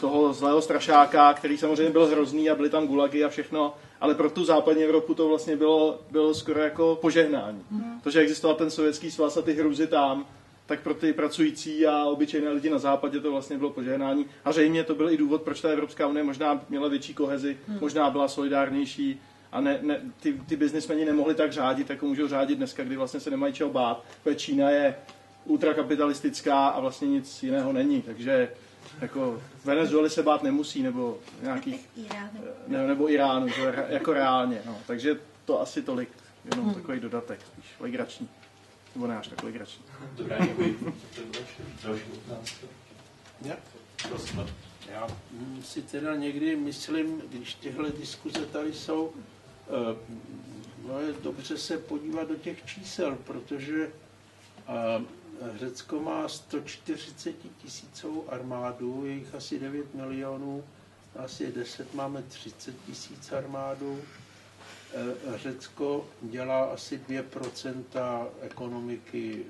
toho zlého strašáka, který samozřejmě byl hrozný a byly tam gulagy a všechno, ale pro tu západní Evropu to vlastně bylo, bylo skoro jako požehnání. Mm. To, že existoval ten sovětský svaz a ty hruzy tam, tak pro ty pracující a obyčejné lidi na západě to vlastně bylo požehnání. A zřejmě to byl i důvod, proč ta Evropská unie možná měla větší kohezi, mm. možná byla solidárnější a ne, ne, ty, ty biznismeni nemohli tak řádit, jako můžou řádit dneska, kdy vlastně se nemají čeho bát. Čína je ultrakapitalistická a vlastně nic jiného není, takže jako Venezuely se bát nemusí, nebo nějakých, ne, nebo Iránu, že, jako reálně. No. Takže to asi tolik, jenom hmm. takový dodatek, spíš legrační. Nebo ne až tak legrační. Dobrá, děkuji. Další Já, prosím. Já si teda někdy myslím, když tyhle diskuze tady jsou, eh, no je dobře se podívat do těch čísel, protože eh, Řecko má 140 tisícovou armádu, je jich asi 9 milionů, asi 10 máme 30 tisíc armádu. E, Řecko dělá asi 2% ekonomiky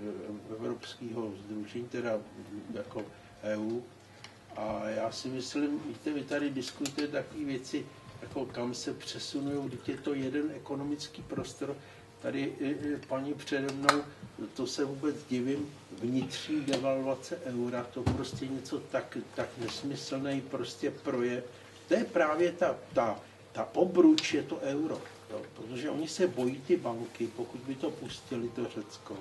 e, Evropského združení, teda jako EU. A já si myslím, víte, vy tady diskutujete takové věci, jako kam se přesunují, když je to jeden ekonomický prostor, tady paní přede mnou, to se vůbec divím, vnitřní devalvace eura, to prostě něco tak, tak nesmyslný prostě projev. To je právě ta, ta, ta obruč, je to euro. Jo, protože oni se bojí ty banky, pokud by to pustili, to Řecko.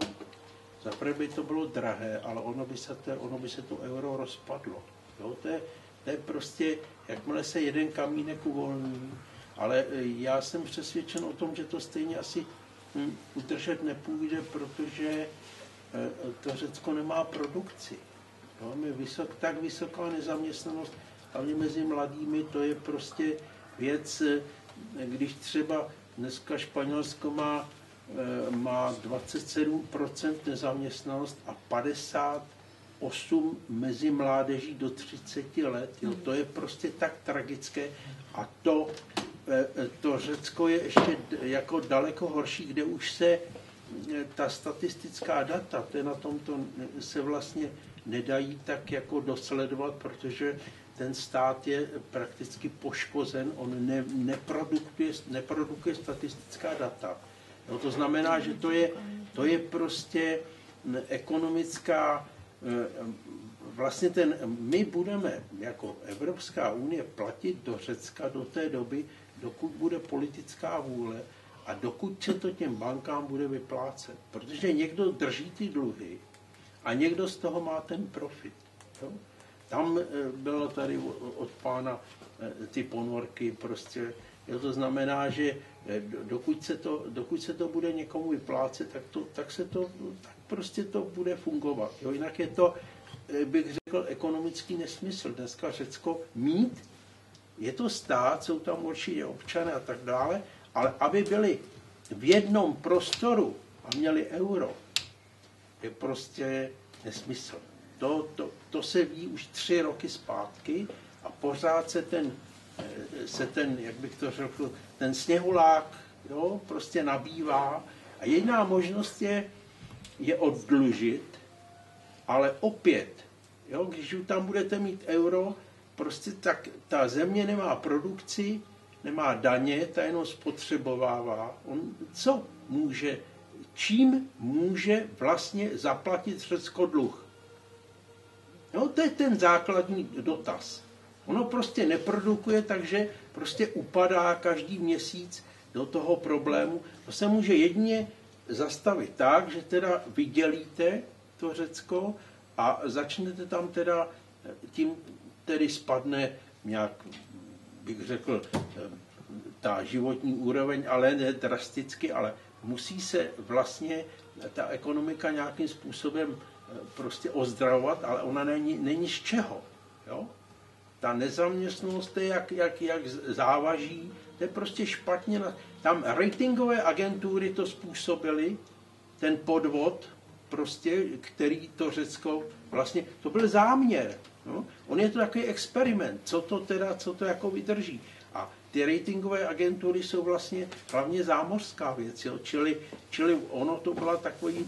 Zaprvé by to bylo drahé, ale ono by se to, ono by se to euro rozpadlo. Jo, to, je, to je prostě, jakmile se jeden kamínek uvolní, ale já jsem přesvědčen o tom, že to stejně asi udržet nepůjde, protože e, to Řecko nemá produkci. Jo, my vysok, tak vysoká nezaměstnanost, hlavně mezi mladými, to je prostě věc, e, když třeba dneska Španělsko má, e, má 27% nezaměstnanost a 58 mezi mládeží do 30 let. Jo, to je prostě tak tragické a to Eh, eh, to Řecko je ještě jako daleko horší, kde už se eh, ta statistická data, to na tomto se vlastně nedají tak jako dosledovat, protože ten stát je prakticky poškozen, on ne, neprodukuje, neprodukuje statistická data. No, to znamená, že to je, to je prostě ekonomická, vlastně ten, my budeme jako Evropská unie platit do Řecka do té doby, dokud bude politická vůle a dokud se to těm bankám bude vyplácet. Protože někdo drží ty dluhy a někdo z toho má ten profit. Jo? Tam eh, bylo tady od pána eh, ty ponorky prostě. Jo, to znamená, že eh, dokud se to, dokud se to bude někomu vyplácet, tak, to, tak, se to, tak prostě to bude fungovat. Jo? Jinak je to, bych řekl, ekonomický nesmysl. Dneska Řecko mít je to stát, jsou tam určitě občané a tak dále, ale aby byli v jednom prostoru a měli euro, je prostě nesmysl. To, to, to se ví už tři roky zpátky a pořád se ten, eh, se ten, jak bych to řekl, ten sněhulák jo, prostě nabývá a jediná možnost je, je oddlužit, ale opět Jo, když tam budete mít euro, prostě tak ta země nemá produkci, nemá daně, ta jenom spotřebovává. On co může, čím může vlastně zaplatit Řecko dluh? Jo, to je ten základní dotaz. Ono prostě neprodukuje, takže prostě upadá každý měsíc do toho problému. To se může jedině zastavit tak, že teda vydělíte to Řecko a začnete tam teda, tím tedy spadne nějak, bych řekl, ta životní úroveň, ale ne drasticky, ale musí se vlastně ta ekonomika nějakým způsobem prostě ozdravovat, ale ona není, není z čeho. Jo? Ta nezaměstnost je jak, jak, jak závaží, to je prostě špatně. Na... Tam ratingové agentury to způsobily, ten podvod, prostě, který to Řecko vlastně, to byl záměr. No? On je to takový experiment, co to teda, co to jako vydrží. A ty ratingové agentury jsou vlastně hlavně zámořská věc, jo? Čili, čili ono to byla takový,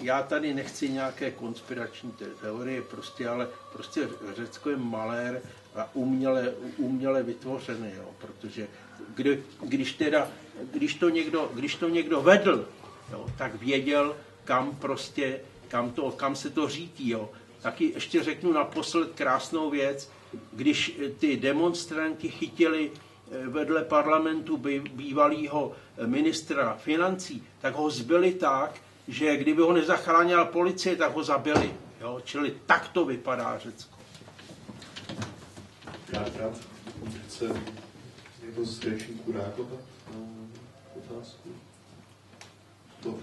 já tady nechci nějaké konspirační teorie, prostě, ale prostě Řecko je malér a uměle, uměle vytvořený, jo? protože kdy, když, teda, když, to někdo, když to někdo vedl, jo, tak věděl, kam prostě, kam, to, kam se to řítí. Jo. Taky ještě řeknu naposled krásnou věc, když ty demonstranti chytili eh, vedle parlamentu bývalého eh, ministra financí, tak ho zbyli tak, že kdyby ho nezachránila policie, tak ho zabili. Jo? Čili tak to vypadá Řecko. Krát, chce někdo z řečníků reagovat na otázku? To.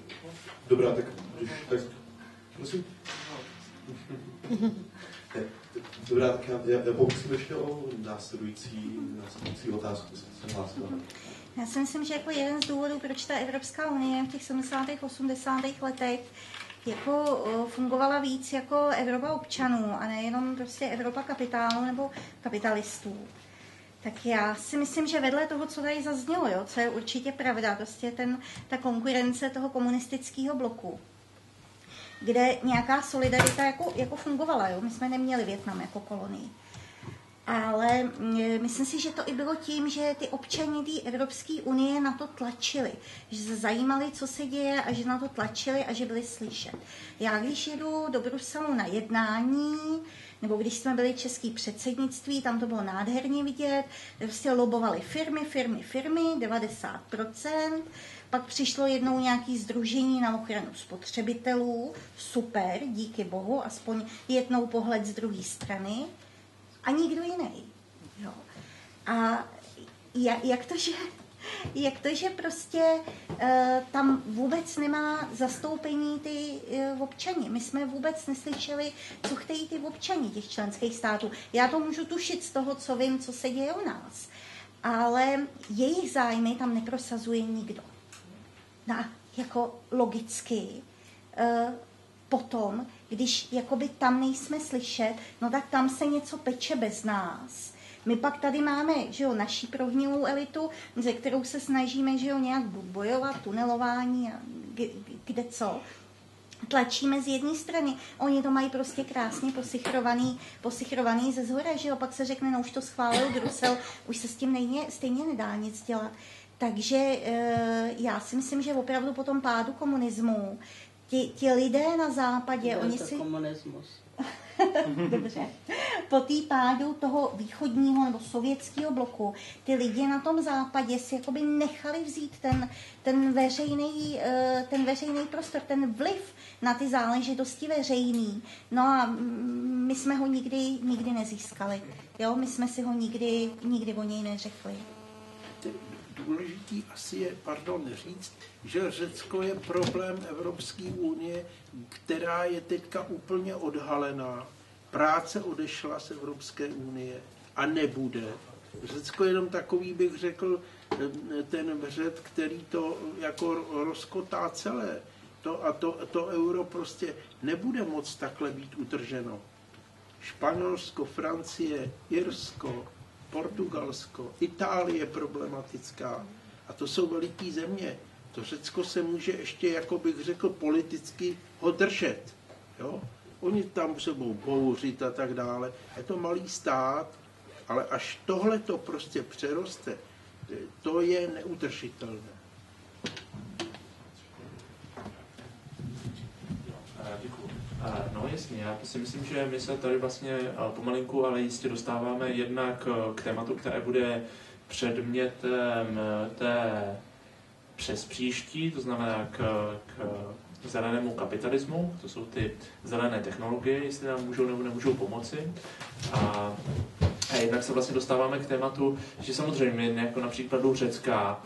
Dobrá, tak když tak, prosím. *laughs* Dobrá, tak já, já, já pokusím ještě o následující, následující otázku, jsem hlásila. Já si myslím, že jako jeden z důvodů, proč ta Evropská unie v těch 70. 80. letech jako fungovala víc jako Evropa občanů a nejenom prostě Evropa kapitálu nebo kapitalistů. Tak já si myslím, že vedle toho, co tady zaznělo, jo, co je určitě pravda, prostě ten, ta konkurence toho komunistického bloku, kde nějaká solidarita jako, jako fungovala. Jo? My jsme neměli Větnam jako kolonii. Ale mm, myslím si, že to i bylo tím, že ty občany té Evropské unie na to tlačili, že se zajímali, co se děje a že na to tlačili a že byli slyšet. Já když jedu do Bruselu na jednání, nebo když jsme byli český předsednictví, tam to bylo nádherně vidět, prostě lobovali firmy, firmy, firmy, 90%, pak přišlo jednou nějaký združení na ochranu spotřebitelů, super, díky bohu, aspoň jednou pohled z druhé strany, a nikdo jiný. Jo. A jak to, že jak to, že prostě uh, tam vůbec nemá zastoupení ty uh, občani. My jsme vůbec neslyšeli, co chtějí ty občani těch členských států. Já to můžu tušit z toho, co vím, co se děje u nás. Ale jejich zájmy tam neprosazuje nikdo. Na, jako logicky. Uh, potom, když jakoby tam nejsme slyšet, no tak tam se něco peče bez nás. My pak tady máme že jo, naší prohnilou elitu, ze kterou se snažíme že jo, nějak bojovat, tunelování a kde co. Tlačíme z jedné strany. Oni to mají prostě krásně posichrovaný, posichrovaný ze zhora, že jo, pak se řekne, no už to schválil Brusel, už se s tím nejně, stejně nedá nic dělat. Takže e, já si myslím, že opravdu po tom pádu komunismu ti, ti lidé na západě, Byl oni to si... komunismus. *laughs* *laughs* Dobře. Po té pádu toho východního nebo sovětského bloku, ty lidi na tom západě si jakoby nechali vzít ten, ten, veřejný, eh, ten veřejný prostor, ten vliv na ty záležitosti veřejný. No a my jsme ho nikdy, nikdy nezískali. Jo, my jsme si ho nikdy, nikdy o něj neřekli důležitý asi je, pardon, říct, že Řecko je problém Evropské unie, která je teďka úplně odhalená. Práce odešla z Evropské unie a nebude. Řecko je jenom takový, bych řekl, ten vřet, který to jako rozkotá celé. To, a to, to euro prostě nebude moc takhle být utrženo. Španělsko, Francie, Irsko, Portugalsko, Itálie je problematická. A to jsou veliký země. To Řecko se může ještě, jako bych řekl, politicky ho držet. Jo? oni tam se budou bouřit a tak dále. Je to malý stát, ale až tohle to prostě přeroste, to je neudržitelné. Děkuji. No jasně, já si myslím, že my se tady vlastně pomalinku, ale jistě dostáváme jednak k tématu, které bude předmětem té přes příští, to znamená k, k zelenému kapitalismu, to jsou ty zelené technologie, jestli nám můžou nebo nemůžou pomoci. A, a jednak se vlastně dostáváme k tématu, že samozřejmě jako na příkladu Řecka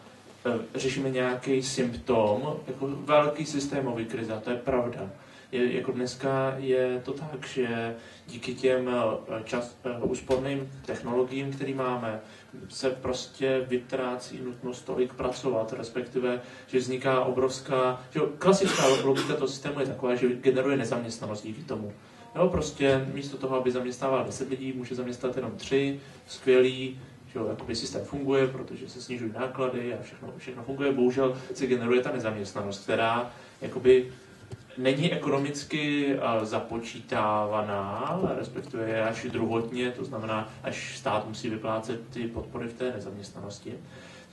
řešíme nějaký symptom, jako velký systémový krize, to je pravda je, jako dneska je to tak, že díky těm eh, čas, eh, úsporným technologiím, které máme, se prostě vytrácí nutnost tolik pracovat, respektive, že vzniká obrovská, že klasická logika toho systému je taková, že generuje nezaměstnanost díky tomu. Jo, prostě místo toho, aby zaměstnával 10 lidí, může zaměstnat jenom 3, skvělý, že jo, systém funguje, protože se snižují náklady a všechno, všechno funguje. Bohužel se generuje ta nezaměstnanost, která jakoby není ekonomicky eh, započítávaná, respektive je až druhotně, to znamená, až stát musí vyplácet ty podpory v té nezaměstnanosti.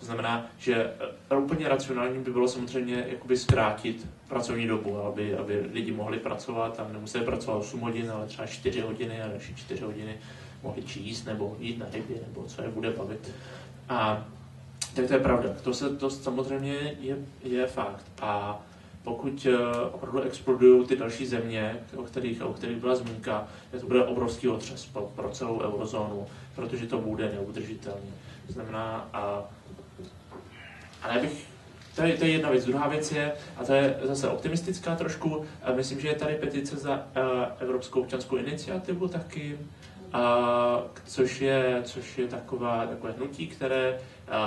To znamená, že eh, úplně racionální by bylo samozřejmě jakoby zkrátit pracovní dobu, aby, aby lidi mohli pracovat a nemuseli pracovat 8 hodin, ale třeba 4 hodiny a další 4 hodiny mohli číst nebo jít na ryby, nebo co je bude bavit. A tak to je pravda. To, se, to samozřejmě je, je fakt. A pokud eh, opravdu explodují ty další země, o kterých, o kterých byla zmínka, je to bude obrovský otřes pro, pro celou eurozónu, protože to bude neudržitelné. To znamená, a, a nebych, to je, to je jedna věc. Druhá věc je, a to je zase optimistická trošku, a myslím, že je tady petice za uh, Evropskou občanskou iniciativu taky, a, což, je, což je taková, takové hnutí, které a,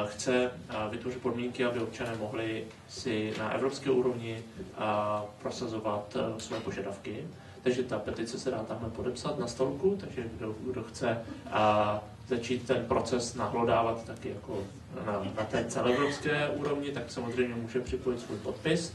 chce vytvořit podmínky, aby občané mohli si na evropské úrovni prosazovat a, své požadavky. Takže ta petice se dá tamhle podepsat na stolku, takže kdo, kdo chce začít ten proces nahlodávat taky jako na, na té celoevropské úrovni, tak samozřejmě může připojit svůj podpis.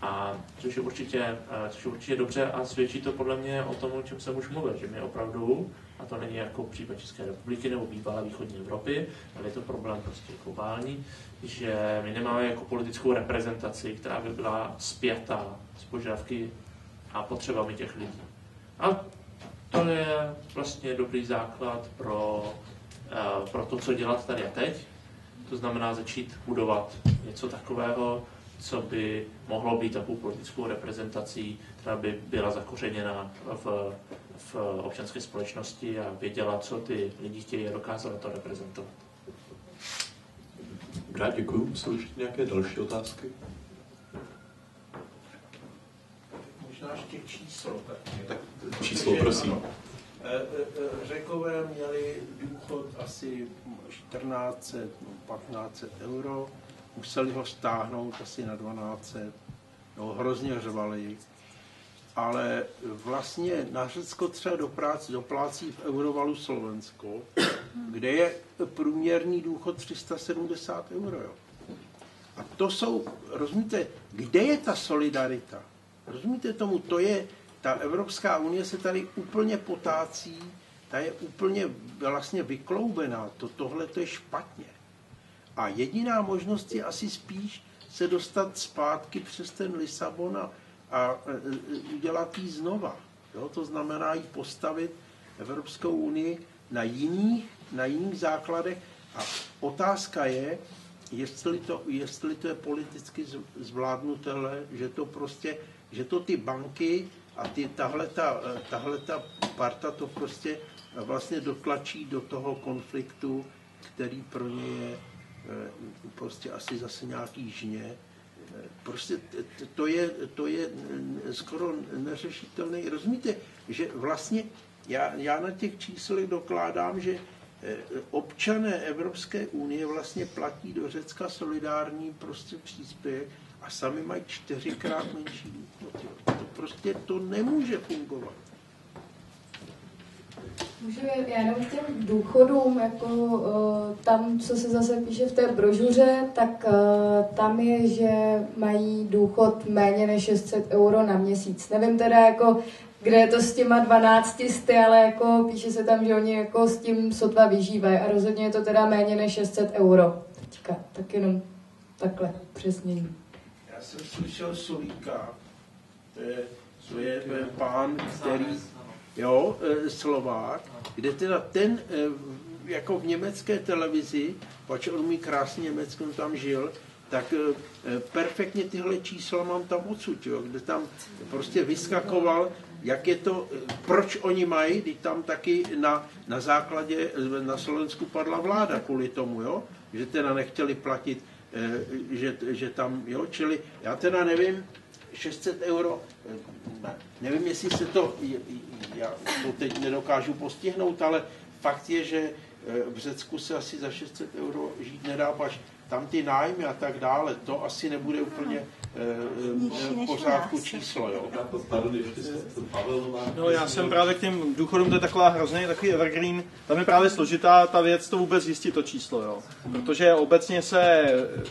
A což je, určitě, což je určitě dobře a svědčí to podle mě o tom, o čem jsem už mluvil, že my opravdu a to není jako případ České republiky nebo bývalé východní Evropy, ale je to problém prostě globální, že my nemáme jako politickou reprezentaci, která by byla spjatá s požadavky a potřebami těch lidí. A to je vlastně dobrý základ pro, uh, pro to, co dělat tady a teď. To znamená začít budovat něco takového, co by mohlo být takovou politickou reprezentací, která by byla zakořeněna v v občanské společnosti a věděla, co ty lidi chtějí a dokázala to reprezentovat. Dobrá, děkuji. Jsou ještě nějaké další otázky? Možná ještě číslo. Tak, tak číslo, prosím. E, e, e, Řekové měli důchod asi 1400, 1500 euro, museli ho stáhnout asi na 1200, no, hrozně řvali ale vlastně na Řecko třeba doplácí, doplácí v eurovalu Slovensko, kde je průměrný důchod 370 euro. Jo. A to jsou, rozumíte, kde je ta solidarita? Rozumíte tomu, to je, ta Evropská unie se tady úplně potácí, ta je úplně vlastně vykloubená, to, tohle to je špatně. A jediná možnost je asi spíš se dostat zpátky přes ten Lisabon a a e, e, udělat ji znova. Jo? To znamená ji postavit Evropskou unii na jiných, na jiných základech. A otázka je, jestli to, jestli to je politicky zvládnutelné, že to prostě, že to ty banky a ty, tahle, ta, tahle ta parta to prostě vlastně dotlačí do toho konfliktu, který pro ně je prostě asi zase nějaký žně prostě to je, to je skoro neřešitelné. Rozumíte, že vlastně já, já na těch číslech dokládám, že eh, občané Evropské unie vlastně platí do Řecka solidární prostě příspěvek a sami mají čtyřikrát menší důchod. To prostě to nemůže fungovat. Můžu já jenom k těm důchodům, jako uh, tam, co se zase píše v té brožuře, tak uh, tam je, že mají důchod méně než 600 euro na měsíc. Nevím teda, jako kde je to s těma 12 sty, ale jako píše se tam, že oni jako s tím sotva vyžívají a rozhodně je to teda méně než 600 euro. Teďka, tak jenom takhle přesnění. Já jsem slyšel Sulíka, to je, to je eh, pán, který, jo, eh, Slovák, kde teda ten eh, jako v německé televizi, pač on mi krásně Německo tam žil, tak perfektně tyhle čísla mám tam odsud, jo, kde tam prostě vyskakoval, jak je to, proč oni mají, když tam taky na, na základě, na Slovensku padla vláda kvůli tomu, jo, že teda nechtěli platit že, že tam, jo, čili já teda nevím, 600 euro, nevím, jestli se to, já to teď nedokážu postihnout, ale fakt je, že eh, v Řecku se asi za 600 euro žít nedá, až tam ty nájmy a tak dále, to asi nebude úplně v pořádku číslo. Jo. No, já jsem právě k těm důchodům, to je taková hrozně takový evergreen, tam je právě složitá ta věc to vůbec zjistit to číslo, jo. Protože obecně se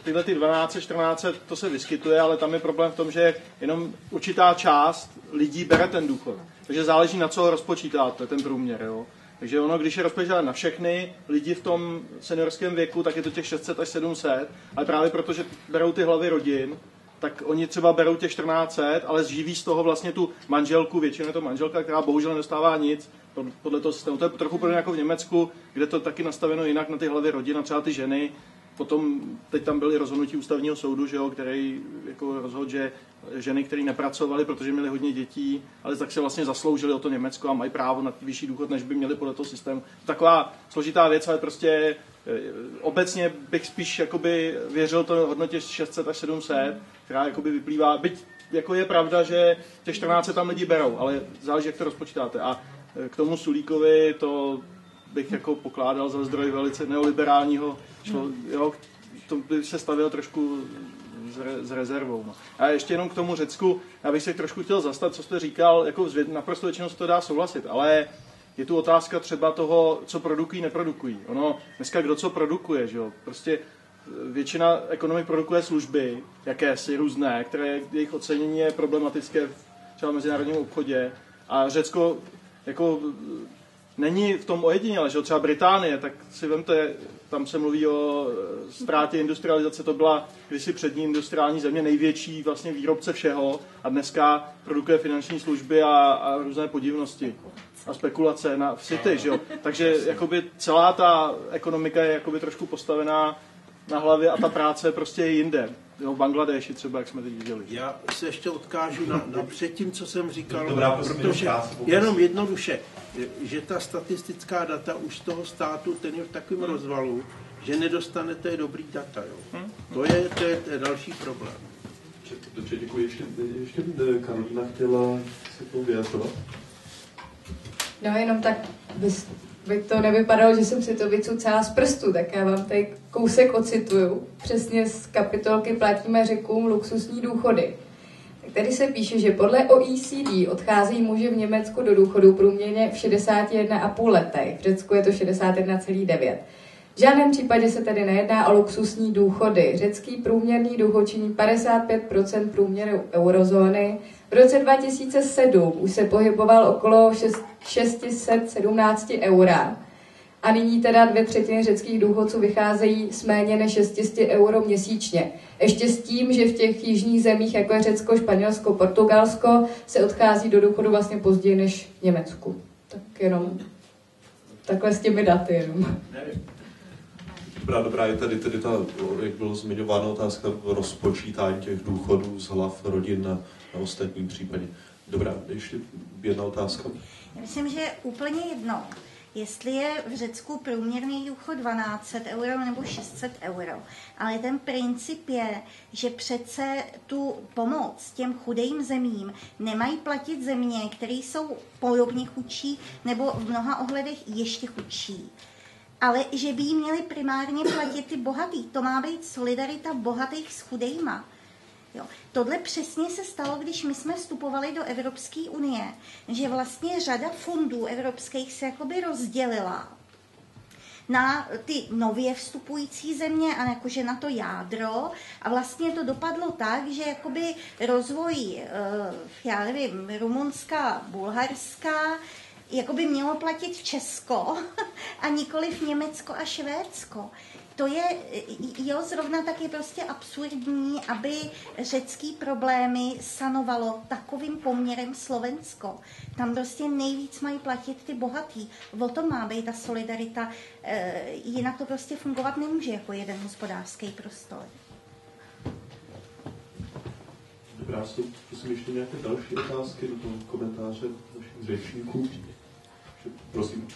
tyhle ty 12, 14, to se vyskytuje, ale tam je problém v tom, že jenom určitá část lidí bere ten důchod. Takže záleží na co ho rozpočítáte, ten průměr, jo. Takže ono, když je rozpočítáno na všechny lidi v tom seniorském věku, tak je to těch 600 až 700, ale právě protože berou ty hlavy rodin, tak oni třeba berou těch 1400, ale zživí z toho vlastně tu manželku, většinou je to manželka, která bohužel nedostává nic podle toho systému. To je trochu podobně jako v Německu, kde to taky nastaveno jinak na ty hlavy rodin a třeba ty ženy. Potom teď tam byly rozhodnutí ústavního soudu, že jo, který jako rozhodl, že ženy, které nepracovaly, protože měly hodně dětí, ale tak se vlastně zasloužili o to Německo a mají právo na vyšší důchod, než by měli podle toho systému. Taková složitá věc, ale prostě obecně bych spíš jakoby věřil to hodnotě 600 až 700, která jakoby vyplývá, byť jako je pravda, že těch 14 tam lidi berou, ale záleží, jak to rozpočítáte. A eh, k tomu Sulíkovi to bych jako pokládal za zdroj velice neoliberálního, člo, jo, to by se stavil trošku s, re, s rezervou. No. A ještě jenom k tomu Řecku, já bych se trošku chtěl zastat, co jste říkal, jako naprosto většinou se to dá souhlasit, ale je tu otázka třeba toho, co produkují, neprodukují. Ono, dneska kdo co produkuje, že jo? Prostě e, většina ekonomik produkuje služby, jakési různé, které jejich ocenění je problematické v třeba mezinárodním obchodě. A Řecko jako není v tom ojediněle, že třeba Británie, tak si vemte, tam se mluví o e, ztrátě industrializace, to byla kdysi přední industriální země, největší vlastně výrobce všeho a dneska produkuje finanční služby a, a různé podivnosti a spekulace na, v city, že jo? Takže jakoby celá ta ekonomika je jakoby trošku postavená na hlavě a ta práce prostě je jinde. Jo, v Bangladeši třeba, jak jsme teď viděli. Já se ještě odkážu na, na předtím, co jsem říkal, Dobrá, protože jenom jednoduše, že ta statistická data už z toho státu, ten je v takovém hmm. rozvalu, že nedostanete dobrý data. Jo. Hmm. To, je, to, je, to je další problém. Dobře, děkuji. Ještě, ještě eh, Karolina chtěla se to vyjadřovat. No jenom tak, bys, by to nevypadalo, že jsem si to vycucala z prstu, tak já vám tady kousek ocituju. Přesně z kapitolky Platíme řekům luxusní důchody. Tady se píše, že podle OECD odchází muži v Německu do důchodu průměrně v 61,5 letech, v Řecku je to 61,9. V žádném případě se tedy nejedná o luxusní důchody. Řecký průměrný důchod činí 55% průměru eurozóny. V roce 2007 už se pohyboval okolo 617 eura a nyní teda dvě třetiny řeckých důchodců vycházejí s méně než 600 euro měsíčně. Ještě s tím, že v těch jižních zemích, jako je Řecko, Španělsko, Portugalsko, se odchází do důchodu vlastně později než v Německu. Tak jenom takhle s těmi daty jenom. Dobrá, dobrá, je tady, tady ta, jak bylo zmiňována otázka rozpočítání těch důchodů z hlav rodin na, na ostatním případě. Dobrá, ještě jedna otázka. Myslím, že je úplně jedno, jestli je v Řecku průměrný důchod 1200 euro nebo 600 euro. Ale ten princip je, že přece tu pomoc těm chudým zemím nemají platit země, které jsou podobně chudší nebo v mnoha ohledech ještě chudší ale že by jí měli primárně platit ty bohatý. To má být solidarita bohatých s chudejma. Jo. Tohle přesně se stalo, když my jsme vstupovali do Evropské unie, že vlastně řada fondů evropských se jakoby rozdělila na ty nově vstupující země a jakože na to jádro. A vlastně to dopadlo tak, že jakoby rozvoj, eh, já nevím, Rumunska, Bulharska, jako by mělo platit v Česko *laughs* a nikoli v Německo a Švédsko. To je, jo, zrovna tak je prostě absurdní, aby řecký problémy sanovalo takovým poměrem Slovensko. Tam prostě nejvíc mají platit ty bohatý. O tom má být ta solidarita. E, jinak to prostě fungovat nemůže jako jeden hospodářský prostor. Dobrá, jsou prosím ještě nějaké další otázky do toho komentáře našich řečníků. Prosím.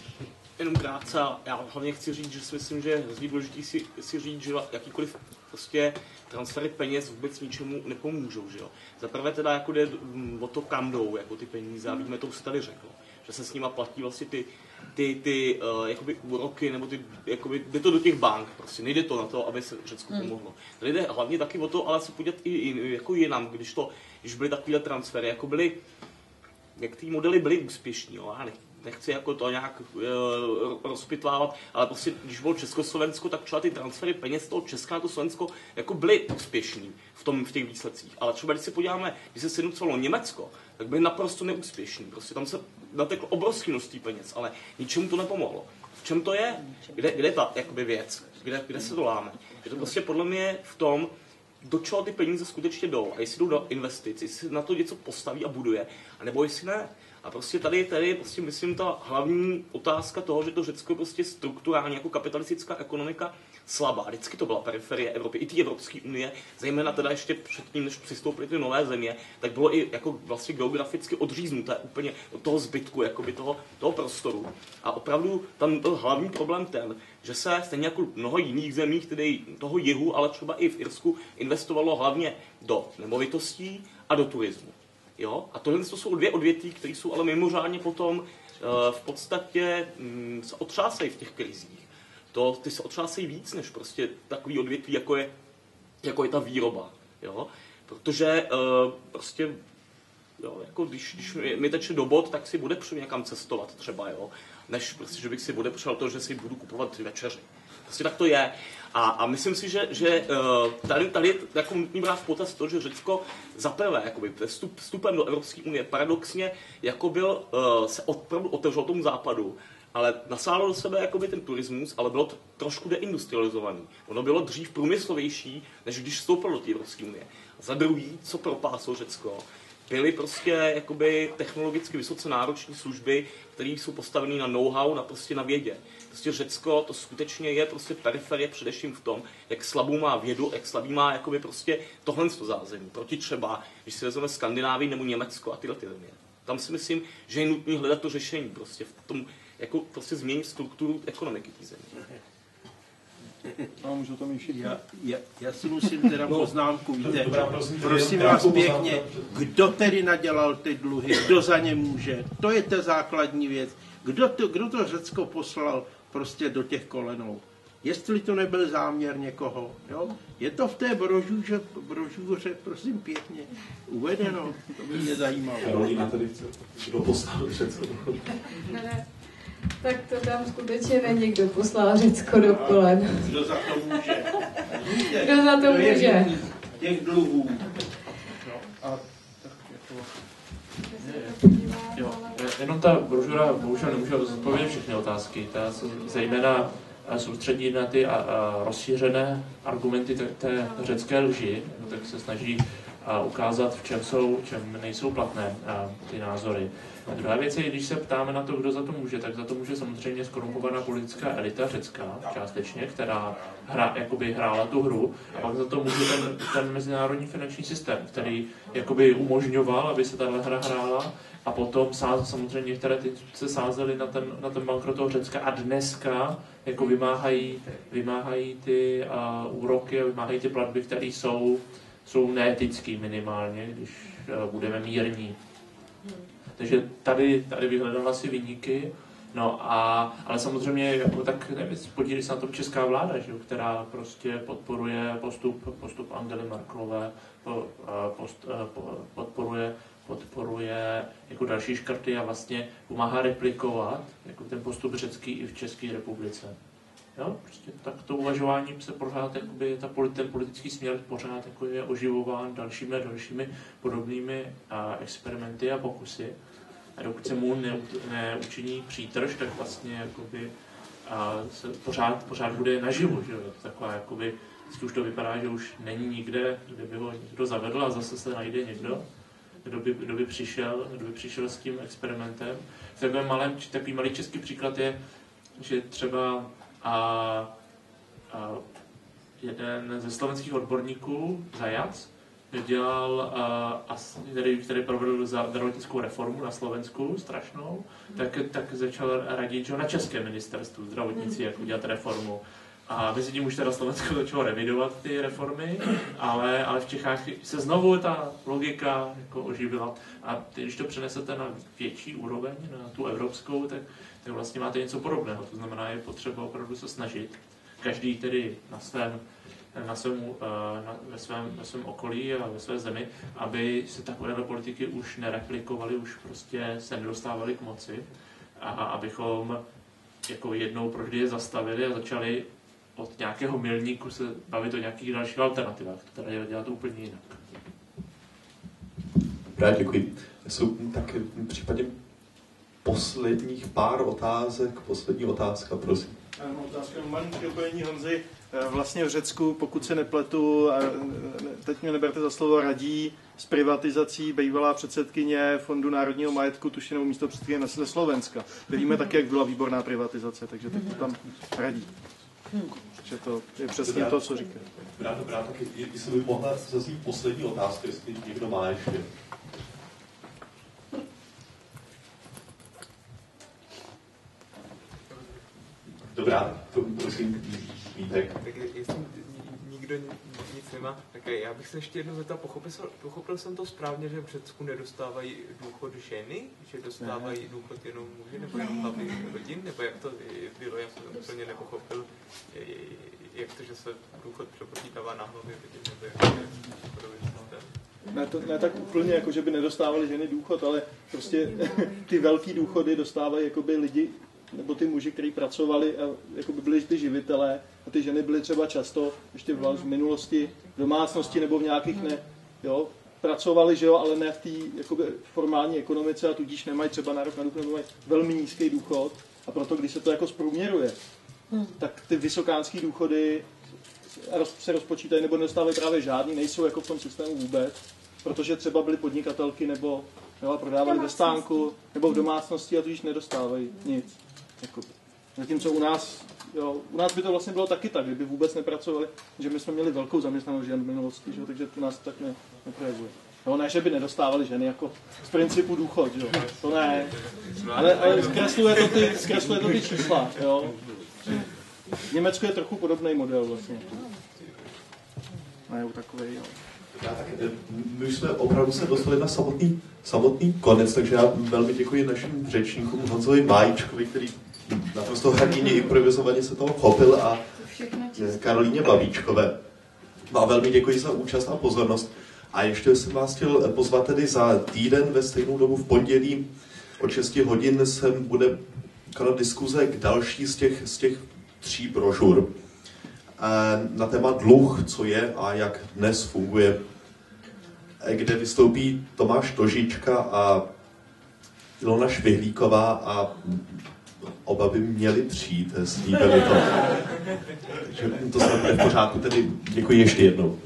Jenom krátce, já hlavně chci říct, že si myslím, že je hrozně důležité si, si říct, že jakýkoliv prostě transfery peněz vůbec ničemu nepomůžou, že jo. Za prvé teda jako jde o to, kam jdou jako ty peníze a vidíme, to už se tady řeklo, že se s nima platí vlastně ty, ty, ty uh, jakoby úroky, nebo ty, jakoby, jde to do těch bank, prostě nejde to na to, aby se Řecku hmm. pomohlo. Tady jde hlavně taky o to, ale se podívat i, i jako jinam, když to, když byly takovéhle transfery, jako byly, jak ty modely byly úspěšní, jo, já nechci jako to nějak uh, rozpitvávat, ale prostě když bylo Československo, tak třeba ty transfery peněz z toho Česka na to Slovensko jako byly úspěšní v, tom, v těch výsledcích. Ale třeba když se podíváme, když se sjednocovalo Německo, tak byly naprosto neúspěšní. Prostě tam se nateklo obrovské množství peněz, ale ničemu to nepomohlo. V čem to je? Kde, kde je ta jakoby věc? Kde, kde se to láme? Je to prostě podle mě v tom, do čeho ty peníze skutečně jdou a jestli jdou do investic, jestli na to něco postaví a buduje, anebo jestli ne. A prostě tady, tady je prostě, myslím, ta hlavní otázka toho, že to Řecko prostě strukturálně jako kapitalistická ekonomika slabá. Vždycky to byla periferie Evropy, i té Evropské unie, zejména teda ještě předtím, než přistoupily ty nové země, tak bylo i jako vlastně geograficky odříznuté úplně od toho zbytku, jakoby toho, toho prostoru. A opravdu tam byl hlavní problém ten, že se stejně jako mnoho jiných zemí, tedy toho jihu, ale třeba i v Irsku, investovalo hlavně do nemovitostí a do turismu. Jo? A tohle to jsou dvě odvětví, které jsou ale mimořádně potom uh, v podstatě um, se otřásají v těch krizích. To, ty se otřásají víc než prostě takový odvětví, jako je, jako je ta výroba. Jo? Protože uh, prostě Jo, jako když, když mi teče do bod, tak si bude někam cestovat třeba, jo, než prostě, že bych si odepřel to, že si budu kupovat večeři. Prostě tak to je. A, a myslím si, že, že eh, tady, tady je jako nutný brát v potaz to, že Řecko za prvé jakoby, vstup, vstupem do Evropské unie paradoxně jako byl, uh, se opravdu otevřel tomu západu, ale nasálo do sebe jakoby ten turismus, ale bylo to trošku deindustrializovaný. Ono bylo dřív průmyslovější, než když vstoupilo do té Evropské unie. Za druhý, co propáslo Řecko, byly prostě jakoby technologicky vysoce náročné služby, které jsou postavené na know-how, na prostě na vědě. Prostě Řecko to skutečně je prostě periferie především v tom, jak slabou má vědu, jak slabý má jakoby prostě tohle to zázemí. Proti třeba, když si vezmeme Skandinávii nebo Německo a tyhle ty země. Tam si myslím, že je nutné hledat to řešení prostě v tom, jako prostě změnit strukturu ekonomiky té země. No, můžu to mít já, já, já si musím teda no, poznámku, víte, prosím vás pěkně, kdo tedy nadělal ty dluhy, kdo za ně může, to je ta základní věc. Kdo to, kdo to Řecko poslal prostě do těch kolenou? Jestli to nebyl záměr někoho, jo? Je to v té brožuře, brožuře, prosím pěkně, uvedeno, to by mě zajímalo. Karolina tady chce, kdo poslal Řecko. Tak to tam skutečně není, kdo poslal Řecko do kolen. Kdo za to může? *laughs* Kdo za to může? Těch dluhů. No, a Jo, jenom ta brožura bohužel nemůže zodpovědět všechny otázky. Ta se zejména soustředí na ty a, a rozšířené argumenty té, té řecké lži, no, tak se snaží a ukázat, v čem jsou, v čem nejsou platné a, ty názory. A druhá věc je, když se ptáme na to, kdo za to může, tak za to může samozřejmě skorumpovaná politická elita řecká, částečně, která hra, jakoby hrála tu hru, a pak za to může ten, ten mezinárodní finanční systém, který jakoby umožňoval, aby se tahle hra hrála, a potom sáz, samozřejmě některé ty se sázely na ten, na ten bankrot toho Řecka a dneska jako vymáhají, vymáhají ty uh, úroky a vymáhají ty platby, které jsou, jsou neetické minimálně, když uh, budeme mírní. Takže tady, tady vyhledala si vyníky, no a, ale samozřejmě jako tak nevím, podílí se na tom česká vláda, že, která prostě podporuje postup, postup Angely Merkelové, post, podporuje podporuje jako další škrty a vlastně pomáhá replikovat jako ten postup řecký i v České republice. Jo, prostě tak to uvažování se pořád, jakoby, ta, ten politický směr pořád jako je oživován dalšími a dalšími podobnými a, experimenty a pokusy. A dokud se mu ne, neučiní přítrž, tak vlastně jakoby, a se pořád, pořád bude naživu. Že? Taková, jakoby, už to vypadá, že už není nikde, kde by ho někdo zavedl a zase se najde někdo, kdo by, kdo by, přišel, kdo by přišel s tím experimentem. Takový, malý, takový malý český příklad je, že třeba a, a jeden ze slovenských odborníků, Zajac, dělal, a, který, který provedl zdravotnickou reformu na Slovensku, strašnou, tak, tak začal radit, že na českém ministerstvu zdravotnictví, jak udělat reformu. A mezi tím už teda Slovensko *laughs* začalo revidovat ty reformy, ale, ale v Čechách se znovu ta logika jako oživila. A když to přenesete na větší úroveň, na tu evropskou, tak, tak vlastně máte něco podobného. To znamená, je potřeba opravdu se snažit. Každý tedy na svém, na svém, eh, na, ve, svém, ve svém okolí a ve své zemi, aby se takové politiky už nereplikovaly, už prostě se nedostávaly k moci a, abychom jako jednou provždy je zastavili a začali od nějakého milníku se bavit o nějakých dalších alternativách, které dělat úplně jinak. Dobrá, děkuji. Jsou tak případně posledních pár otázek. Poslední otázka, prosím. Mám otázka, mám doplnění Honzy. Eh, vlastně v Řecku, pokud se nepletu, a teď mě neberte za slovo, radí s privatizací bývalá předsedkyně Fondu národního majetku, tušinou místo předsedkyně ze Slovenska. Víme taky, jak byla výborná privatizace, takže teď to tam radí. Že to je přesně to, co říká. Dobrá, dobrá, tak jestli by mohla zaznít poslední otázka, jestli někdo má ještě. Dobrá, to prosím, Vítek. Tak jestli nikdo nic nemá, tak já bych se ještě jednou zeptal, pochopil, pochopil jsem to správně, že v Řecku nedostávají důchod ženy, že dostávají ne. důchod jenom muži, nebo jenom hlavy rodin, nebo jak to bylo, já jsem to úplně nepochopil, jak to, že se důchod přepočítává na hlavy rodin, nebo jak to je ne, to, ne tak úplně, jako že by nedostávali ženy důchod, ale prostě *laughs* ty velký důchody dostávají jakoby lidi, nebo ty muži, kteří pracovali a jako by byli ty živitelé a ty ženy byly třeba často ještě v minulosti v domácnosti nebo v nějakých ne, jo, pracovali, že jo, ale ne v té formální ekonomice a tudíž nemají třeba nárok na důchod, nebo mají velmi nízký důchod a proto, když se to jako zprůměruje, hmm. tak ty vysokánské důchody se rozpočítají nebo nedostávají právě žádný, nejsou jako v tom systému vůbec, protože třeba byly podnikatelky nebo jo, prodávali ve stánku nebo v domácnosti a tudíž nedostávají nic. Jako, zatímco u nás, jo, u nás by to vlastně bylo taky tak, kdyby vůbec nepracovali, že my jsme měli velkou zaměstnanost žen v minulosti, že, takže to nás tak ne, neprojevuje. No, ne, že by nedostávali ženy jako z principu důchod, jo. To ne. Ale, ale zkresluje, to ty, zkresluje to ty čísla, jo. V Německu je trochu podobný model vlastně. Ne, takový, jo. my jsme opravdu se dostali na samotný, samotný konec, takže já velmi děkuji našim řečníkům Honzovi Májičkovi, který naprosto hrdině improvizovaně se toho chopil a Karolíně Bavíčkové. A velmi děkuji za účast a pozornost. A ještě jsem vás chtěl pozvat tedy za týden ve stejnou dobu v pondělí od 6 hodin sem bude konat diskuze k další z těch, z těch tří brožur na téma dluh, co je a jak dnes funguje, kde vystoupí Tomáš Tožička a Ilona Švihlíková a oba by měli přijít, slíbili to. Takže to snad bude v pořádku, tedy děkuji ještě jednou.